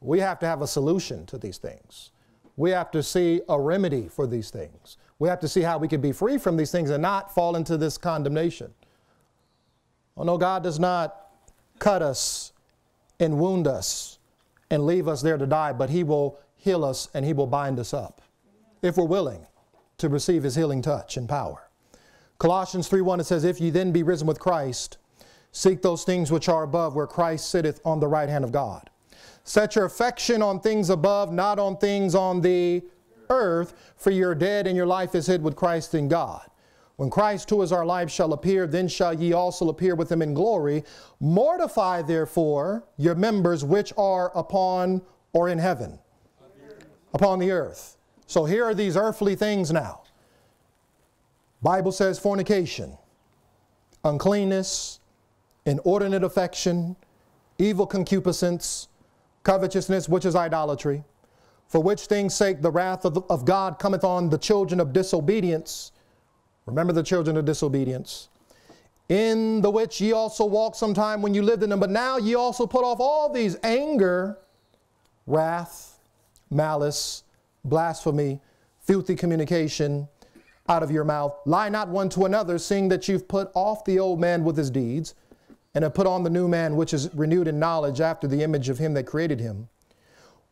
We have to have a solution to these things. We have to see a remedy for these things. We have to see how we can be free from these things and not fall into this condemnation. Oh no, God does not cut us and wound us and leave us there to die, but He will heal us and He will bind us up if we're willing to receive His healing touch and power. Colossians 3:1 it says, If ye then be risen with Christ, seek those things which are above, where Christ sitteth on the right hand of God. Set your affection on things above, not on things on the earth, for you're dead and your life is hid with Christ in God. When Christ, who is our life, shall appear, then shall ye also appear with him in glory. Mortify therefore your members which are upon or in heaven, upon the earth. So here are these earthly things now. Bible says fornication, uncleanness, inordinate affection, evil concupiscence, covetousness, which is idolatry, For which things sake the wrath of, of God cometh on the children of disobedience. Remember the children of disobedience. In the which ye also walked sometime when you lived in them, but now ye also put off all these anger, wrath, malice, blasphemy, filthy communication out of your mouth. Lie not one to another, seeing that you've put off the old man with his deeds, and have put on the new man, which is renewed in knowledge after the image of him that created him.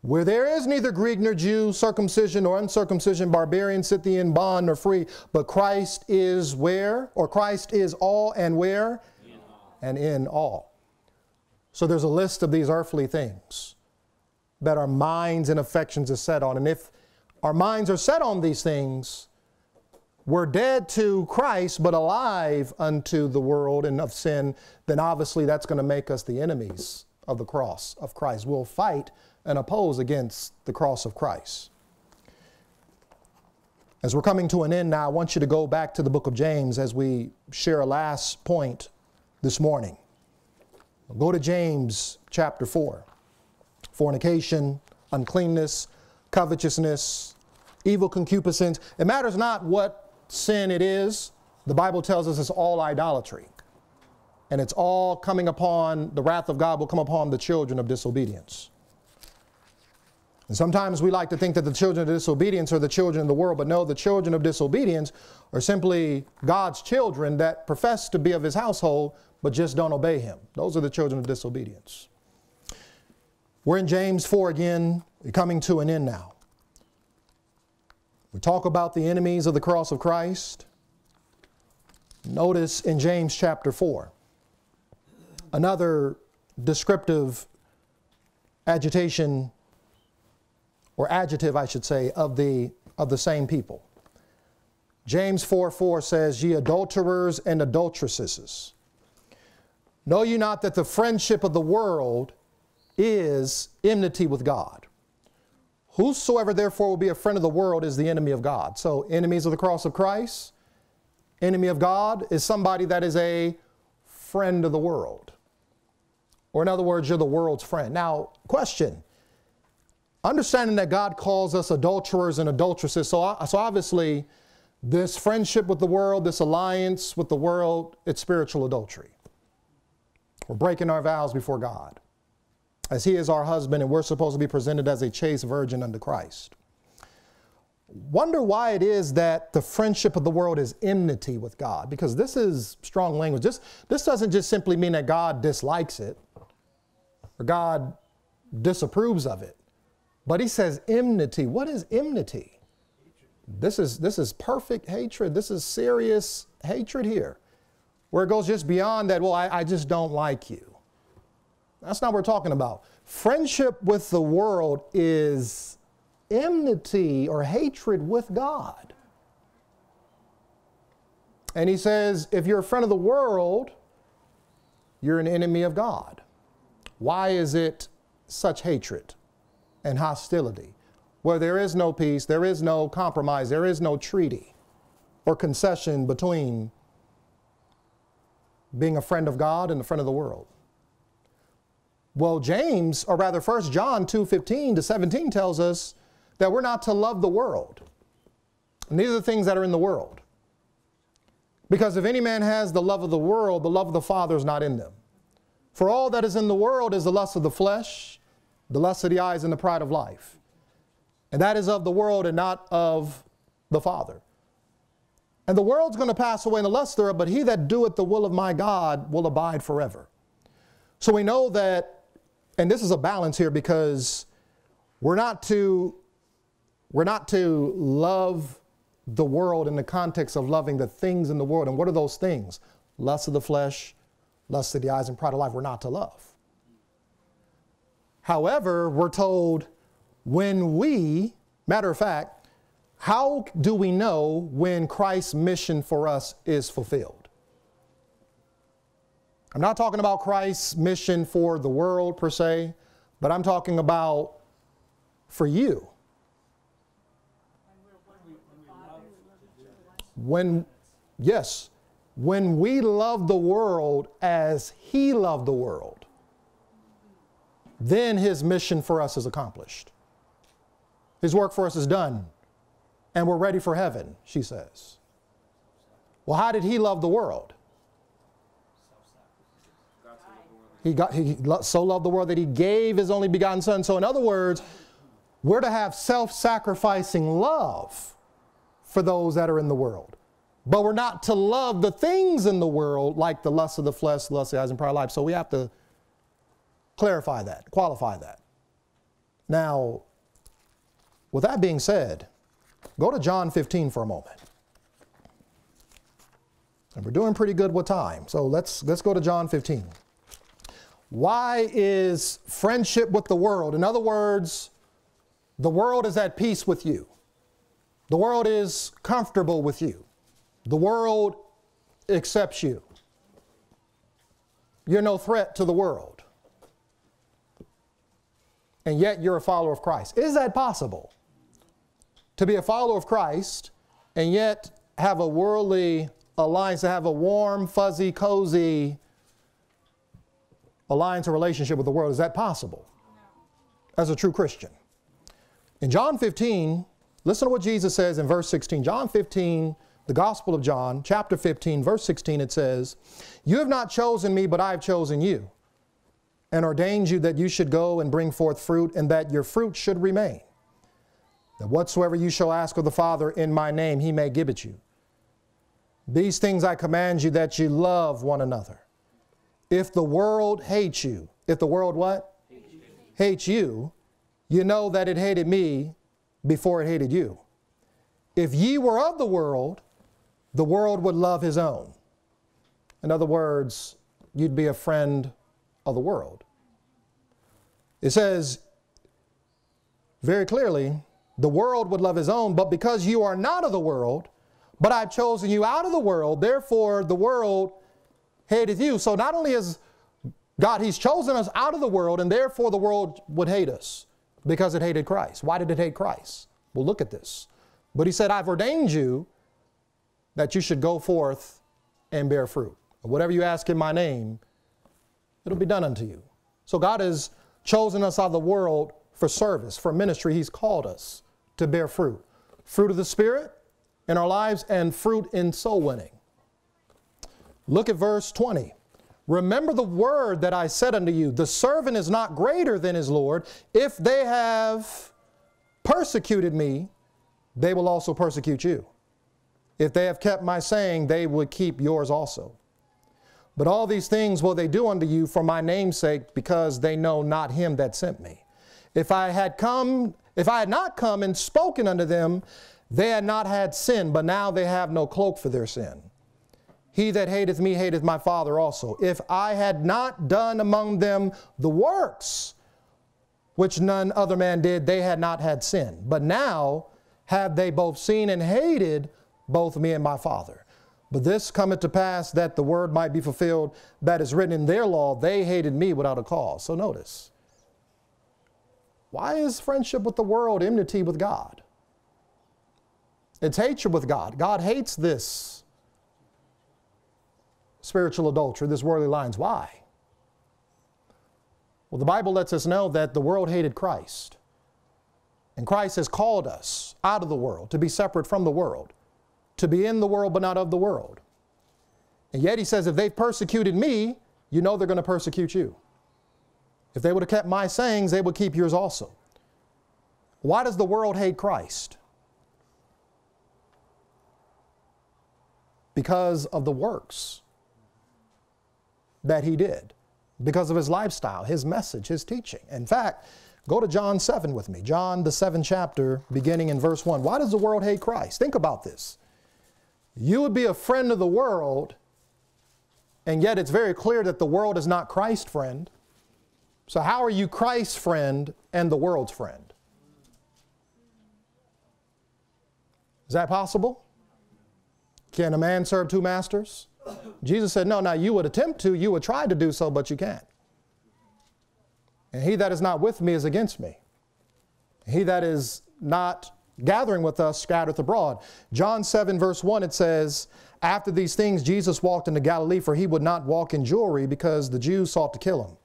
Where there is neither Greek nor Jew, circumcision or uncircumcision, barbarian, Scythian, bond nor free, but Christ is where? Or Christ is all and where? In and in all. So there's a list of these earthly things that our minds and affections are set on. And if our minds are set on these things, we're dead to Christ, but alive unto the world and of sin, then obviously that's going to make us the enemies of the cross of Christ. We'll fight and oppose against the cross of Christ. As we're coming to an end now, I want you to go back to the book of James as we share a last point this morning. Go to James chapter 4. Fornication, uncleanness, covetousness, evil concupiscence. It matters not what sin it is. The Bible tells us it's all idolatry. And it's all coming upon, the wrath of God will come upon the children of disobedience. And sometimes we like to think that the children of disobedience are the children of the world, but no, the children of disobedience are simply God's children that profess to be of his household, but just don't obey him. Those are the children of disobedience. We're in James 4 again, coming to an end now. We talk about the enemies of the cross of Christ. Notice in James chapter 4, another descriptive agitation or adjective, I should say, of the, of the same people. James 4 4 says, Ye adulterers and adulteresses, know you not that the friendship of the world is enmity with God? Whosoever therefore will be a friend of the world is the enemy of God. So, enemies of the cross of Christ, enemy of God is somebody that is a friend of the world. Or, in other words, you're the world's friend. Now, question understanding that God calls us adulterers and adulteresses, so, so obviously, this friendship with the world, this alliance with the world, it's spiritual adultery. We're breaking our vows before God as he is our husband and we're supposed to be presented as a chaste virgin unto Christ. Wonder why it is that the friendship of the world is enmity with God, because this is strong language. This, this doesn't just simply mean that God dislikes it or God disapproves of it, but he says enmity. What is enmity? This is, this is perfect hatred. This is serious hatred here, where it goes just beyond that, well, I, I just don't like you. That's not what we're talking about. Friendship with the world is enmity or hatred with God. And he says, if you're a friend of the world, you're an enemy of God. Why is it such hatred and hostility? Where there is no peace, there is no compromise, there is no treaty or concession between being a friend of God and a friend of the world. Well, James, or rather 1 John 2 15 to 17 tells us that we're not to love the world. And these are the things that are in the world. Because if any man has the love of the world, the love of the Father is not in them. For all that is in the world is the lust of the flesh, the lust of the eyes, and the pride of life. And that is of the world and not of the Father. And the world's going to pass away in the lust thereof, but he that doeth the will of my God will abide forever. So we know that and this is a balance here because we're not to we're not to love the world in the context of loving the things in the world. And what are those things? Lust of the flesh, lust of the eyes, and pride of life. We're not to love. However, we're told when we, matter of fact, how do we know when Christ's mission for us is fulfilled? I'm not talking about Christ's mission for the world per se, but I'm talking about for you. When, yes, when we love the world as He loved the world, then His mission for us is accomplished. His work for us is done. And we're ready for heaven, she says. Well, how did he love the world? He, got, he so loved the world that he gave his only begotten son. So, in other words, we're to have self sacrificing love for those that are in the world. But we're not to love the things in the world like the lust of the flesh, lust of the eyes, and pride of life. So we have to clarify that, qualify that. Now, with that being said, go to John 15 for a moment. And we're doing pretty good with time. So let's, let's go to John 15. Why is friendship with the world? In other words, the world is at peace with you. The world is comfortable with you. The world accepts you. You're no threat to the world. And yet you're a follower of Christ. Is that possible? To be a follower of Christ and yet have a worldly alliance, to have a warm, fuzzy, cozy alliance or relationship with the world. Is that possible? As a true Christian. In John 15, listen to what Jesus says in verse 16. John 15, the Gospel of John, chapter 15, verse 16, it says, You have not chosen me, but I have chosen you, and ordained you that you should go and bring forth fruit, and that your fruit should remain. That whatsoever you shall ask of the Father in my name, he may give it you. These things I command you that you love one another. If the world hates you, if the world what? Hates you. hates you, you know that it hated me before it hated you. If ye were of the world, the world would love his own. In other words, you'd be a friend of the world. It says very clearly, the world would love his own, but because you are not of the world, but I've chosen you out of the world, therefore the world hateth you. So not only is God, He's chosen us out of the world, and therefore the world would hate us because it hated Christ. Why did it hate Christ? Well, look at this. But He said, I've ordained you that you should go forth and bear fruit. Whatever you ask in my name, it'll be done unto you. So God has chosen us out of the world for service, for ministry. He's called us to bear fruit fruit of the Spirit in our lives and fruit in soul winning. Look at verse 20. Remember the word that I said unto you the servant is not greater than his Lord. If they have persecuted me, they will also persecute you. If they have kept my saying, they would keep yours also. But all these things will they do unto you for my name's sake, because they know not him that sent me. If I had come, if I had not come and spoken unto them, they had not had sin, but now they have no cloak for their sin. He that hateth me hateth my Father also. If I had not done among them the works which none other man did, they had not had sin. But now have they both seen and hated both me and my Father. But this cometh to pass that the word might be fulfilled that is written in their law, they hated me without a cause. So notice, why is friendship with the world enmity with God? It's hatred with God. God hates this spiritual adultery, this worldly lines. Why? Well, the Bible lets us know that the world hated Christ. And Christ has called us out of the world to be separate from the world to be in the world but not of the world. And yet he says, if they've persecuted me, you know they're going to persecute you. If they would have kept my sayings, they would keep yours also. Why does the world hate Christ? Because of the works that he did, because of his lifestyle, his message, his teaching. In fact, go to John 7 with me. John, the seventh chapter, beginning in verse 1. Why does the world hate Christ? Think about this. You would be a friend of the world, and yet it's very clear that the world is not Christ's friend. So, how are you Christ's friend and the world's friend? Is that possible? Can a man serve two masters? Jesus said, No, now you would attempt to, you would try to do so, but you can't. And he that is not with me is against me. He that is not gathering with us scattereth abroad. John 7, verse 1, it says, After these things Jesus walked into Galilee, for he would not walk in Jewry because the Jews sought to kill him.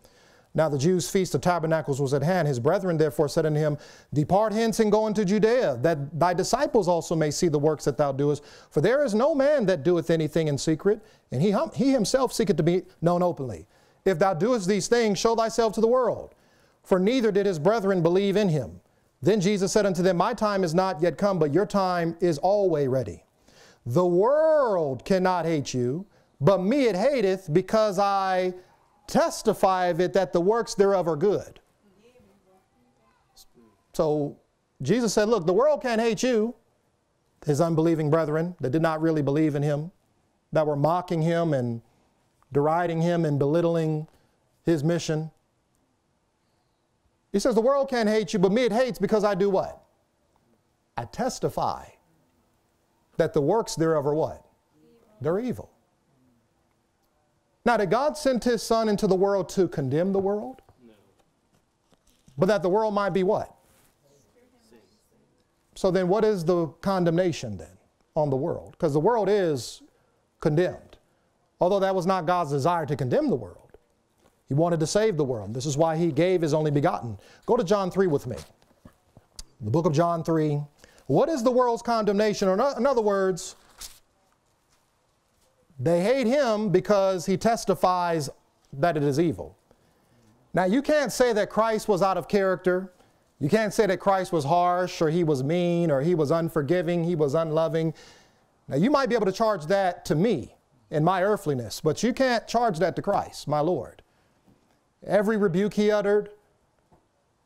Now the Jews' feast of tabernacles was at hand. His brethren therefore said unto him, Depart hence and go into Judea, that thy disciples also may see the works that thou doest. For there is no man that doeth anything in secret, and he, he himself seeketh to be known openly. If thou doest these things, show thyself to the world. For neither did his brethren believe in him. Then Jesus said unto them, My time is not yet come, but your time is always ready. The world cannot hate you, but me it hateth, because I testify of it that the works thereof are good. So Jesus said, Look, the world can't hate you, his unbelieving brethren that did not really believe in him, that were mocking him and deriding him and belittling his mission. He says, The world can't hate you, but me it hates because I do what? I testify that the works thereof are what? They're evil. Now, did God send his son into the world to condemn the world? No. But that the world might be what? So then what is the condemnation then on the world? Because the world is condemned. Although that was not God's desire to condemn the world. He wanted to save the world. This is why he gave his only begotten. Go to John 3 with me. The book of John 3. What is the world's condemnation? Or in other words, they hate him because he testifies that it is evil. Now, you can't say that Christ was out of character. You can't say that Christ was harsh or he was mean or he was unforgiving, he was unloving. Now, you might be able to charge that to me in my earthliness, but you can't charge that to Christ, my Lord. Every rebuke he uttered,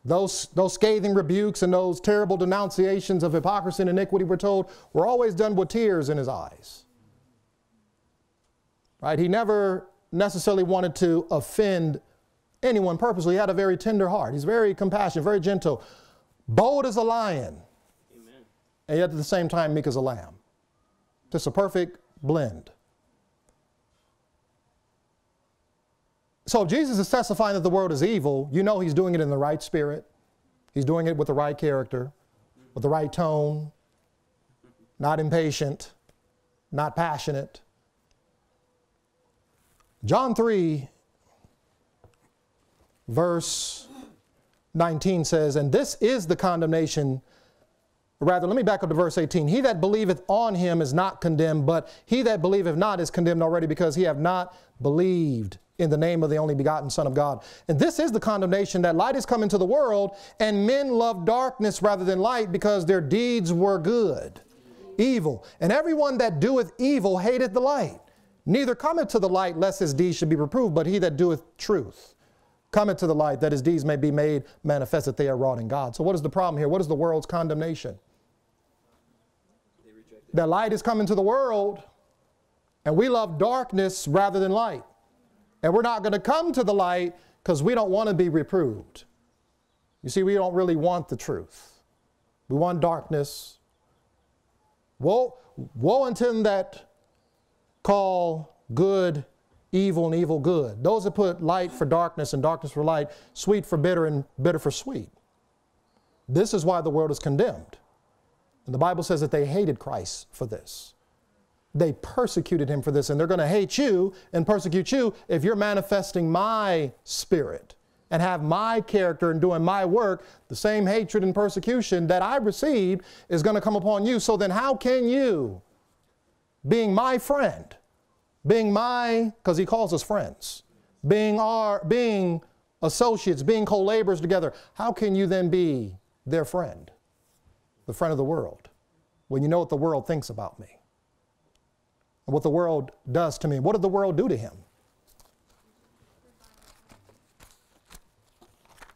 those, those scathing rebukes and those terrible denunciations of hypocrisy and iniquity, we're told, were always done with tears in his eyes. Right? He never necessarily wanted to offend anyone purposely. He had a very tender heart. He's very compassionate, very gentle, bold as a lion, Amen. and yet at the same time meek as a lamb. Just a perfect blend. So Jesus is testifying that the world is evil, you know he's doing it in the right spirit. He's doing it with the right character, with the right tone, not impatient, not passionate. John 3, verse 19 says, And this is the condemnation. Rather, let me back up to verse 18. He that believeth on him is not condemned, but he that believeth not is condemned already because he have not believed in the name of the only begotten Son of God. And this is the condemnation that light is come into the world, and men love darkness rather than light because their deeds were good. Evil. And everyone that doeth evil hateth the light Neither cometh to the light lest his deeds should be reproved, but he that doeth truth cometh to the light that his deeds may be made manifest that they are wrought in God. So what is the problem here? What is the world's condemnation? That light is coming to the world and we love darkness rather than light. And we're not going to come to the light because we don't want to be reproved. You see, we don't really want the truth. We want darkness. Woe, woe unto him that call good evil and evil good. Those that put light for darkness and darkness for light, sweet for bitter and bitter for sweet. This is why the world is condemned. And the Bible says that they hated Christ for this. They persecuted him for this, and they're going to hate you and persecute you if you're manifesting my spirit and have my character and doing my work. The same hatred and persecution that I received is going to come upon you. So then, how can you being my friend, being my, because he calls us friends, being our, being associates, being co-laborers together, how can you then be their friend, the friend of the world, when you know what the world thinks about me? And what the world does to me. What did the world do to him?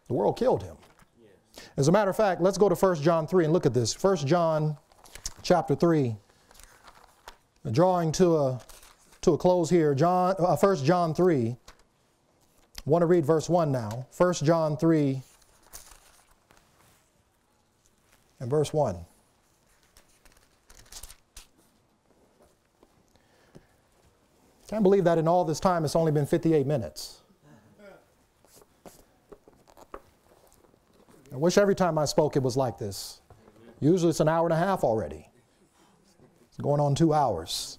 The world killed him. As a matter of fact, let's go to 1 John 3 and look at this. 1 John chapter 3 drawing to a, to a close here, John, uh, 1 John 3. I want to read verse 1 now. 1 John 3 and verse 1. Can't believe that in all this time it's only been 58 minutes. I wish every time I spoke it was like this. Usually it's an hour and a half already. It's going on two hours.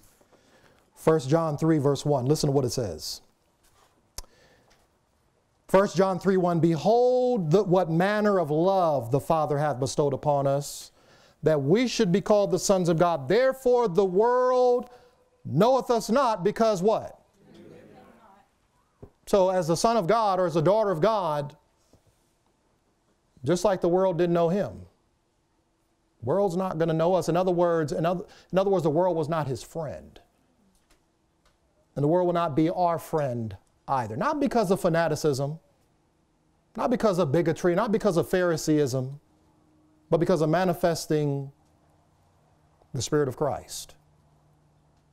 1 John 3, verse 1. Listen to what it says. 1 John 3 1 Behold, the, what manner of love the Father hath bestowed upon us, that we should be called the sons of God. Therefore, the world knoweth us not because what? So, as the son of God or as a daughter of God, just like the world didn't know him, world's not going to know us. In other words, in other, in other words, the world was not his friend. And the world will not be our friend either. Not because of fanaticism, not because of bigotry, not because of Phariseeism, but because of manifesting the Spirit of Christ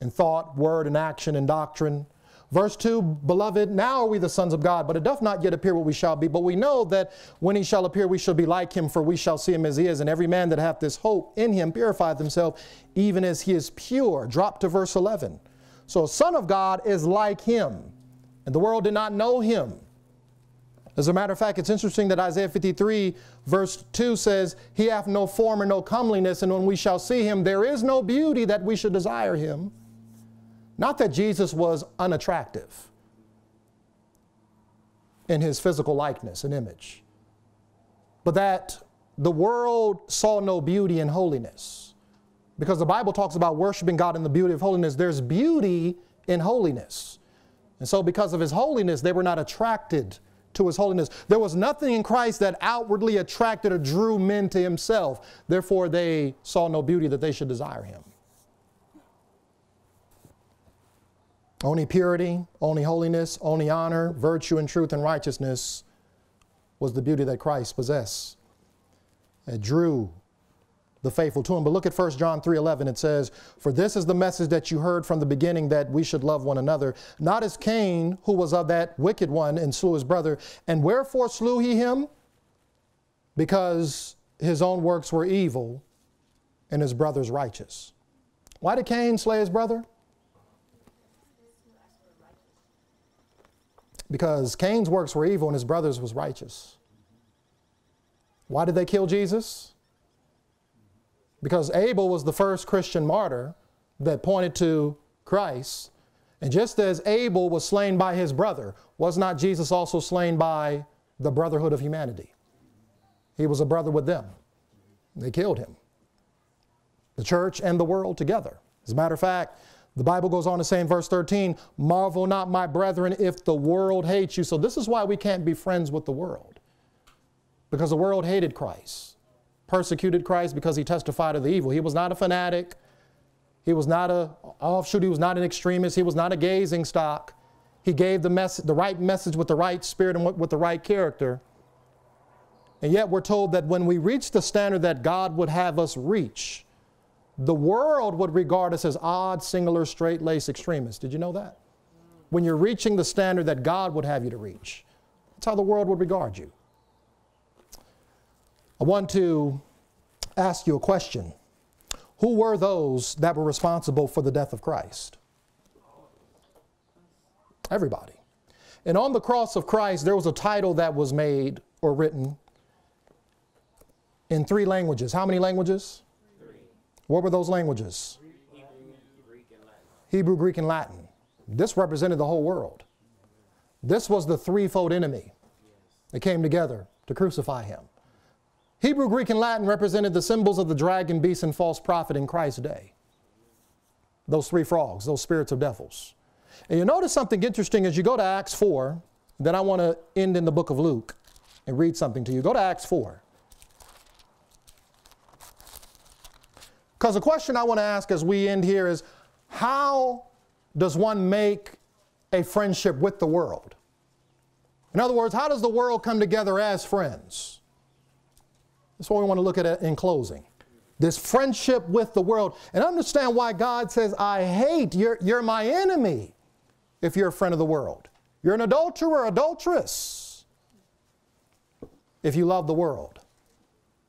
in thought, word, and action, and doctrine. Verse 2 Beloved, now are we the sons of God, but it doth not yet appear what we shall be. But we know that when he shall appear, we shall be like him, for we shall see him as he is. And every man that hath this hope in him purifieth himself, even as he is pure. Drop to verse 11. So, a son of God is like him, and the world did not know him. As a matter of fact, it's interesting that Isaiah 53, verse 2 says, He hath no form or no comeliness, and when we shall see him, there is no beauty that we should desire him. Not that Jesus was unattractive in his physical likeness and image, but that the world saw no beauty in holiness. Because the Bible talks about worshiping God in the beauty of holiness. There's beauty in holiness. And so, because of his holiness, they were not attracted to his holiness. There was nothing in Christ that outwardly attracted or drew men to himself. Therefore, they saw no beauty that they should desire him. Only purity, only holiness, only honor, virtue, and truth and righteousness was the beauty that Christ possessed. It drew the faithful to him. But look at 1 John 3:11. It says, "For this is the message that you heard from the beginning that we should love one another, not as Cain, who was of that wicked one and slew his brother. And wherefore slew he him? Because his own works were evil and his brother's righteous." Why did Cain slay his brother? Because Cain's works were evil and his brother's was righteous. Why did they kill Jesus? because Abel was the first Christian martyr that pointed to Christ. And just as Abel was slain by his brother, was not Jesus also slain by the brotherhood of humanity? He was a brother with them. They killed him. The church and the world together. As a matter of fact, the Bible goes on to say in verse 13, Marvel not, my brethren, if the world hates you. So, this is why we can't be friends with the world, because the world hated Christ persecuted Christ because he testified of the evil. He was not a fanatic. He was not a offshoot. He was not an extremist. He was not a gazing stock. He gave the, mess- the right message with the right spirit and with the right character. And yet we're told that when we reach the standard that God would have us reach, the world would regard us as odd, singular, straight-laced extremists. Did you know that? When you're reaching the standard that God would have you to reach, that's how the world would regard you. I want to ask you a question. Who were those that were responsible for the death of Christ? Everybody. And on the cross of Christ, there was a title that was made or written in three languages. How many languages? What were those languages? Hebrew, Greek, and Latin. Hebrew, Greek, and Latin. This represented the whole world. This was the threefold enemy that came together to crucify him. Hebrew, Greek, and Latin represented the symbols of the dragon, beast, and false prophet in Christ's day. Those three frogs, those spirits of devils. And you notice something interesting as you go to Acts 4, then I want to end in the book of Luke and read something to you. Go to Acts 4. Because the question I want to ask as we end here is how does one make a friendship with the world? In other words, how does the world come together as friends? That's what we want to look at in closing. This friendship with the world. And understand why God says, I hate, you're, you're my enemy if you're a friend of the world. You're an adulterer, adulteress if you love the world.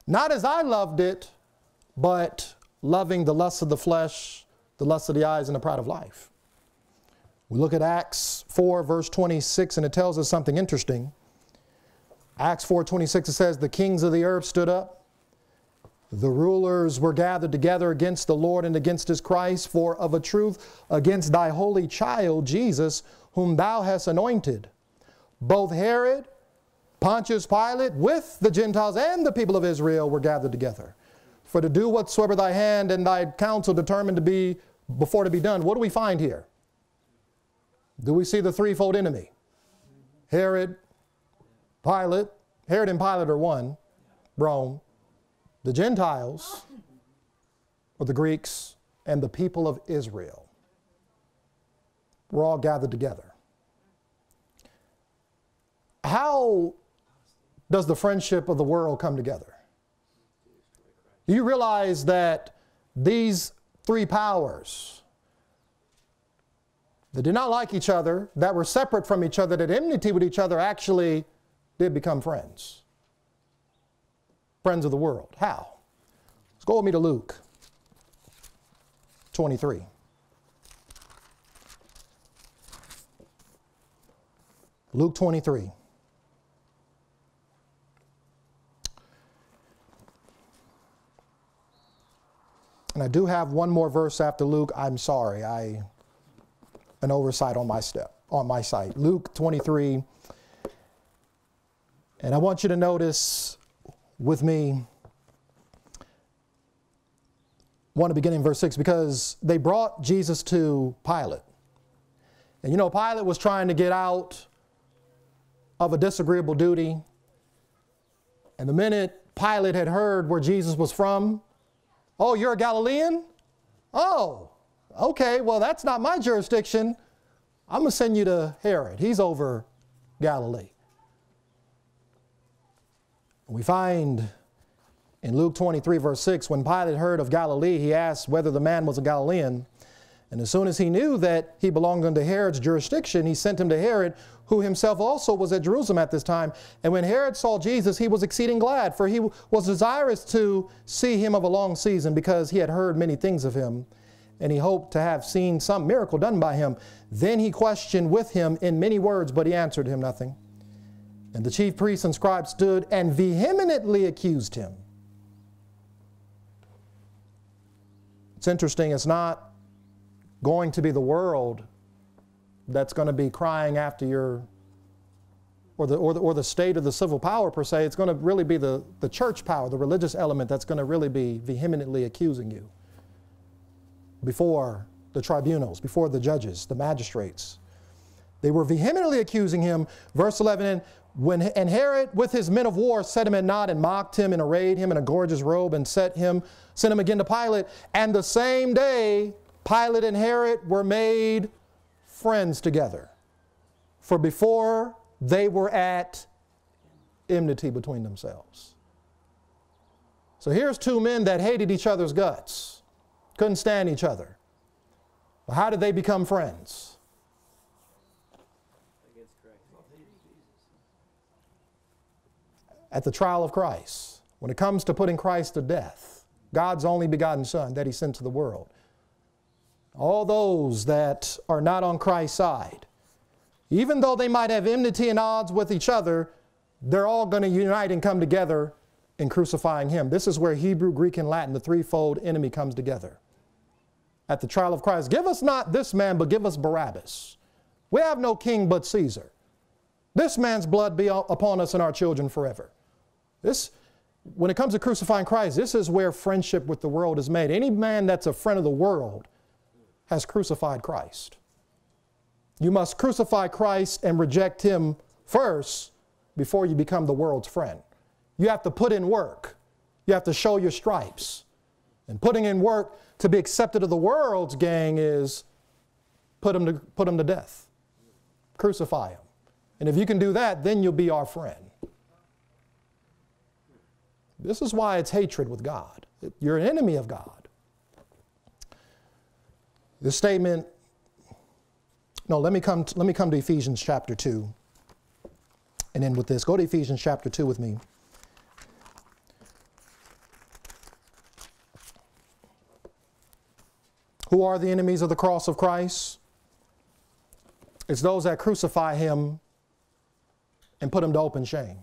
Not as I loved it, but loving the lust of the flesh, the lust of the eyes, and the pride of life. We look at Acts 4, verse 26, and it tells us something interesting. Acts 4:26 it says the kings of the earth stood up the rulers were gathered together against the Lord and against his Christ for of a truth against thy holy child Jesus whom thou hast anointed both Herod Pontius Pilate with the Gentiles and the people of Israel were gathered together. For to do whatsoever thy hand and thy counsel determined to be before to be done. What do we find here? Do we see the threefold enemy? Herod, Pilate, Herod and Pilate are one, Rome, the Gentiles, or the Greeks, and the people of Israel. We're all gathered together. How does the friendship of the world come together? You realize that these three powers that did not like each other, that were separate from each other, that enmity with each other, actually did become friends? Friends of the world. How? Let's go with me to Luke 23. Luke 23. And I do have one more verse after Luke. I'm sorry, I an oversight on my step on my site. Luke 23. And I want you to notice with me one to begin in verse 6 because they brought Jesus to Pilate. And you know, Pilate was trying to get out of a disagreeable duty. And the minute Pilate had heard where Jesus was from, Oh, you're a Galilean? Oh, okay, well, that's not my jurisdiction. I'm going to send you to Herod. He's over Galilee. We find in Luke 23, verse 6, when Pilate heard of Galilee, he asked whether the man was a Galilean. And as soon as he knew that he belonged under Herod's jurisdiction, he sent him to Herod, who himself also was at Jerusalem at this time. And when Herod saw Jesus, he was exceeding glad, for he was desirous to see him of a long season, because he had heard many things of him, and he hoped to have seen some miracle done by him. Then he questioned with him in many words, but he answered him nothing. And the chief priests and scribes stood and vehemently accused him. It's interesting, it's not going to be the world that's going to be crying after your, or the, or, the, or the state of the civil power per se, it's going to really be the, the church power, the religious element that's going to really be vehemently accusing you before the tribunals, before the judges, the magistrates. They were vehemently accusing him. Verse 11, when, and Herod with his men of war set him at naught and mocked him and arrayed him in a gorgeous robe and set him, sent him again to Pilate. And the same day, Pilate and Herod were made friends together. For before they were at enmity between themselves. So here's two men that hated each other's guts, couldn't stand each other. Well, how did they become friends? At the trial of Christ, when it comes to putting Christ to death, God's only begotten Son that He sent to the world all those that are not on Christ's side, even though they might have enmity and odds with each other, they're all going to unite and come together in crucifying him. This is where Hebrew, Greek, and Latin, the threefold enemy, comes together. At the trial of Christ, give us not this man, but give us Barabbas. We have no king but Caesar. This man's blood be upon us and our children forever. This, when it comes to crucifying Christ, this is where friendship with the world is made. Any man that's a friend of the world has crucified Christ. You must crucify Christ and reject Him first before you become the world's friend. You have to put in work. You have to show your stripes. And putting in work to be accepted of the world's gang is put them to, put them to death, crucify them. And if you can do that, then you'll be our friend. This is why it's hatred with God. You're an enemy of God. The statement, no, let me come to, let me come to Ephesians chapter 2 and end with this. Go to Ephesians chapter 2 with me. Who are the enemies of the cross of Christ? It's those that crucify him and put him to open shame.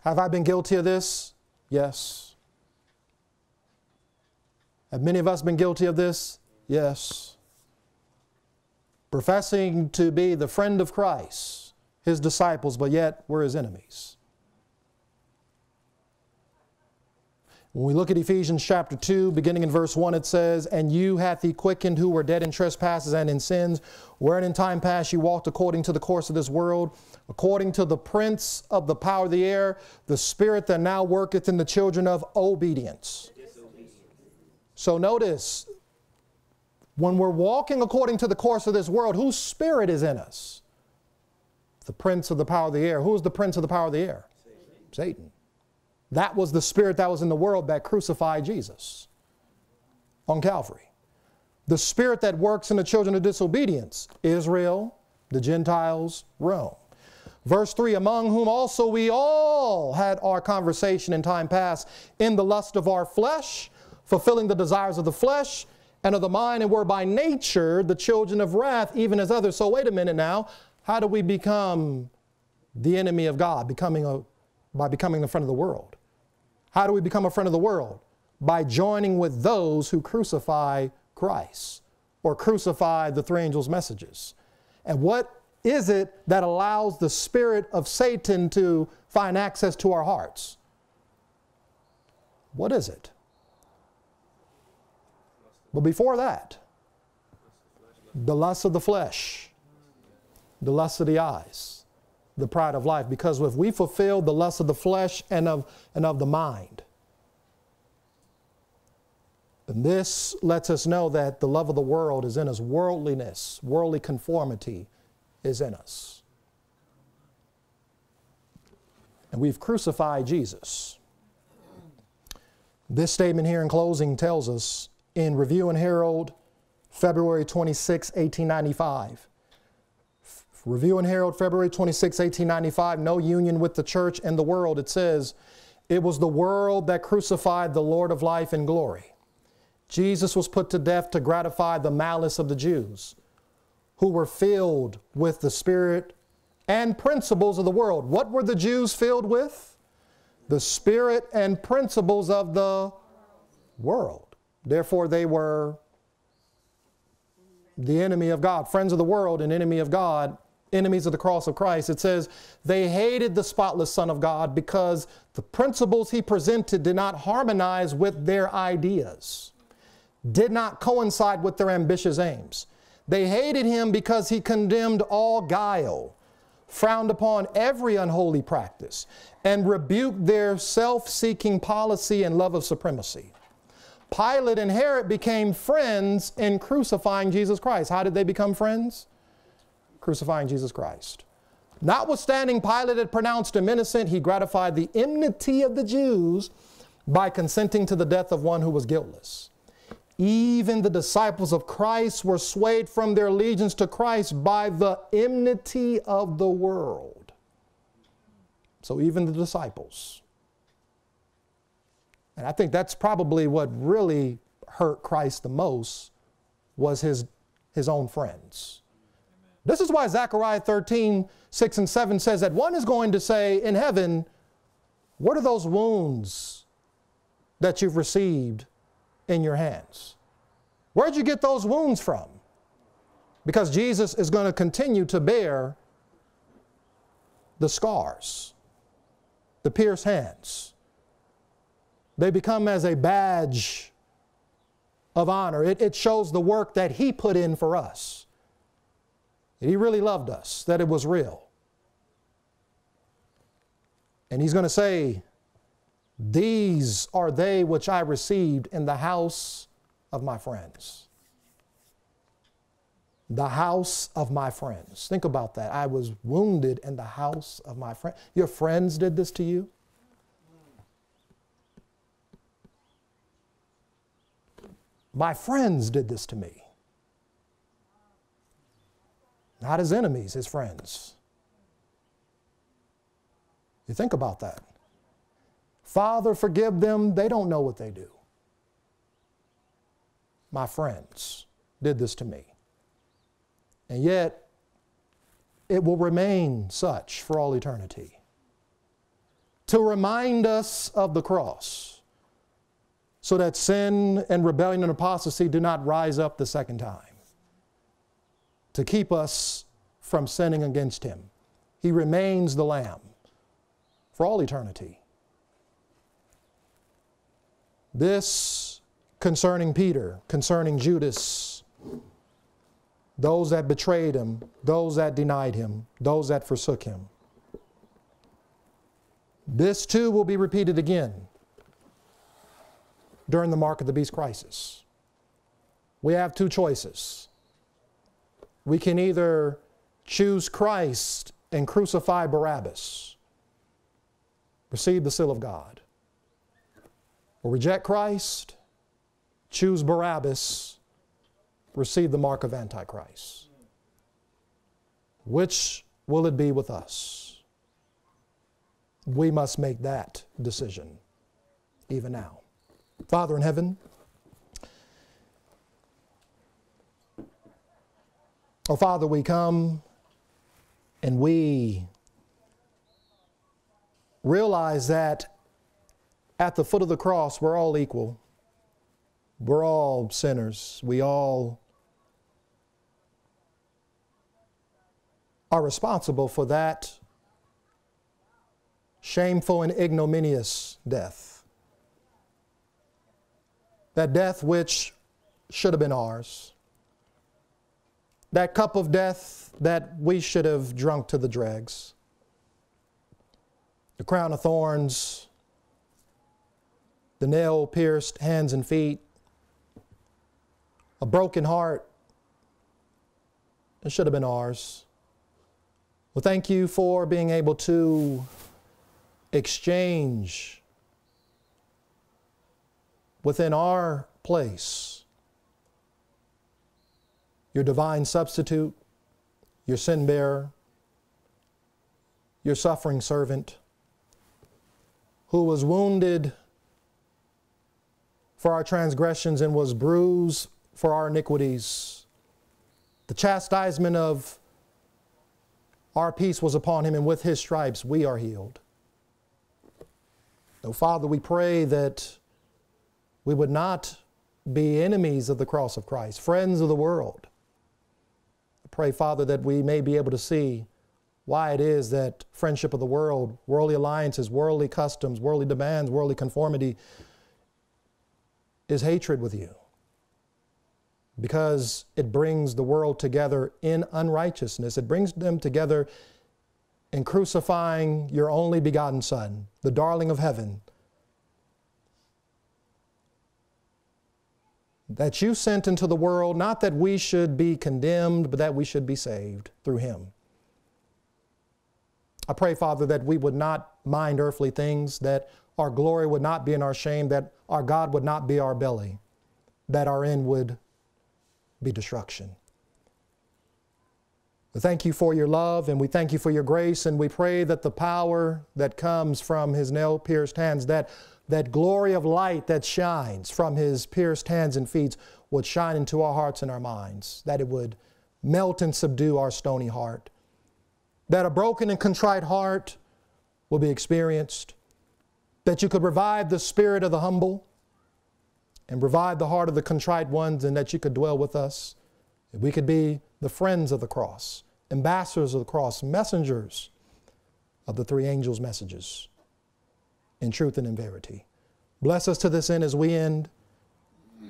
Have I been guilty of this? Yes. Have many of us been guilty of this? Yes. Professing to be the friend of Christ, his disciples, but yet we're his enemies. When we look at Ephesians chapter 2, beginning in verse 1, it says, And you hath he quickened who were dead in trespasses and in sins, wherein in time past you walked according to the course of this world, according to the prince of the power of the air, the spirit that now worketh in the children of obedience. So notice, when we're walking according to the course of this world, whose spirit is in us? The prince of the power of the air. Who's the prince of the power of the air? Satan. Satan. That was the spirit that was in the world that crucified Jesus on Calvary. The spirit that works in the children of disobedience, Israel, the Gentiles, Rome. Verse 3 Among whom also we all had our conversation in time past in the lust of our flesh, fulfilling the desires of the flesh and of the mind, and were by nature the children of wrath, even as others. So, wait a minute now. How do we become the enemy of God? Becoming a, by becoming the friend of the world. How do we become a friend of the world? By joining with those who crucify Christ or crucify the three angels' messages. And what is it that allows the spirit of Satan to find access to our hearts? What is it? But before that, the lust of the flesh, the lust of the eyes, the pride of life. Because if we fulfill the lust of the flesh and of, and of the mind, and this lets us know that the love of the world is in us. Worldliness, worldly conformity is in us. And we've crucified Jesus. This statement here in closing tells us in Review and Herald, February 26, 1895. Review and Herald, February 26, 1895, no union with the church and the world. It says, It was the world that crucified the Lord of life and glory. Jesus was put to death to gratify the malice of the Jews, who were filled with the spirit and principles of the world. What were the Jews filled with? The spirit and principles of the world. Therefore, they were the enemy of God, friends of the world and enemy of God enemies of the cross of Christ, it says they hated the spotless Son of God because the principles he presented did not harmonize with their ideas, did not coincide with their ambitious aims. They hated him because he condemned all guile, frowned upon every unholy practice, and rebuked their self seeking policy and love of supremacy. Pilate and Herod became friends in crucifying Jesus Christ. How did they become friends? crucifying Jesus Christ. Notwithstanding Pilate had pronounced him innocent, he gratified the enmity of the Jews by consenting to the death of one who was guiltless. Even the disciples of Christ were swayed from their allegiance to Christ by the enmity of the world. So even the disciples. And I think that's probably what really hurt Christ the most was his, his own friends. This is why Zechariah 13, 6 and 7 says that one is going to say in heaven, What are those wounds that you've received in your hands? Where'd you get those wounds from? Because Jesus is going to continue to bear the scars, the pierced hands. They become as a badge of honor. It, it shows the work that He put in for us. That He really loved us, that it was real. And he's going to say, These are they which I received in the house of my friends. The house of my friends. Think about that. I was wounded in the house of my friends. Your friends did this to you? My friends did this to me. Not his enemies, his friends. You think about that. Father, forgive them. They don't know what they do. My friends did this to me. And yet, it will remain such for all eternity. To remind us of the cross, so that sin and rebellion and apostasy do not rise up the second time to keep us from sinning against Him. He remains the Lamb for all eternity. This concerning Peter, concerning Judas, those that betrayed him, those that denied him, those that forsook him. This too will be repeated again during the mark of the beast crisis. We have two choices. We can either choose Christ and crucify Barabbas, receive the seal of God, or reject Christ, choose Barabbas, receive the mark of Antichrist. Which will it be with us? We must make that decision even now. Father in heaven, Oh, Father, we come and we realize that at the foot of the cross, we're all equal. We're all sinners. We all are responsible for that shameful and ignominious death. That death which should have been ours that cup of death that we should have drunk to the dregs. The crown of thorns, the nail pierced hands and feet, a broken heart. It should have been ours. Well, thank you for being able to exchange within our place your divine substitute, your sin bearer, your suffering servant, who was wounded for our transgressions and was bruised for our iniquities. The chastisement of our peace was upon him, and with his stripes we are healed. So, Father, we pray that we would not be enemies of the cross of Christ, friends of the world, Pray, Father, that we may be able to see why it is that friendship of the world, worldly alliances, worldly customs, worldly demands, worldly conformity is hatred with you. Because it brings the world together in unrighteousness. It brings them together in crucifying your only begotten Son, the darling of heaven, that you sent into the world, not that we should be condemned, but that we should be saved through him. I pray, Father, that we would not mind earthly things, that our glory would not be in our shame, that our God would not be our belly, that our end would be destruction. We thank you for your love and we thank you for your grace, and we pray that the power that comes from his nail pierced hands, that that glory of light that shines from his pierced hands and feet would shine into our hearts and our minds, that it would melt and subdue our stony heart, that a broken and contrite heart will be experienced, that you could revive the spirit of the humble and revive the heart of the contrite ones, and that you could dwell with us, that we could be the friends of the cross, ambassadors of the cross, messengers of the three angels' messages in truth and in verity. Bless us to this end as we end.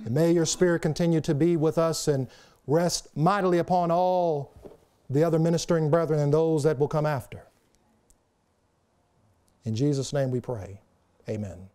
And may your Spirit continue to be with us and rest mightily upon all the other ministering brethren and those that will come after. In Jesus' name we pray. Amen.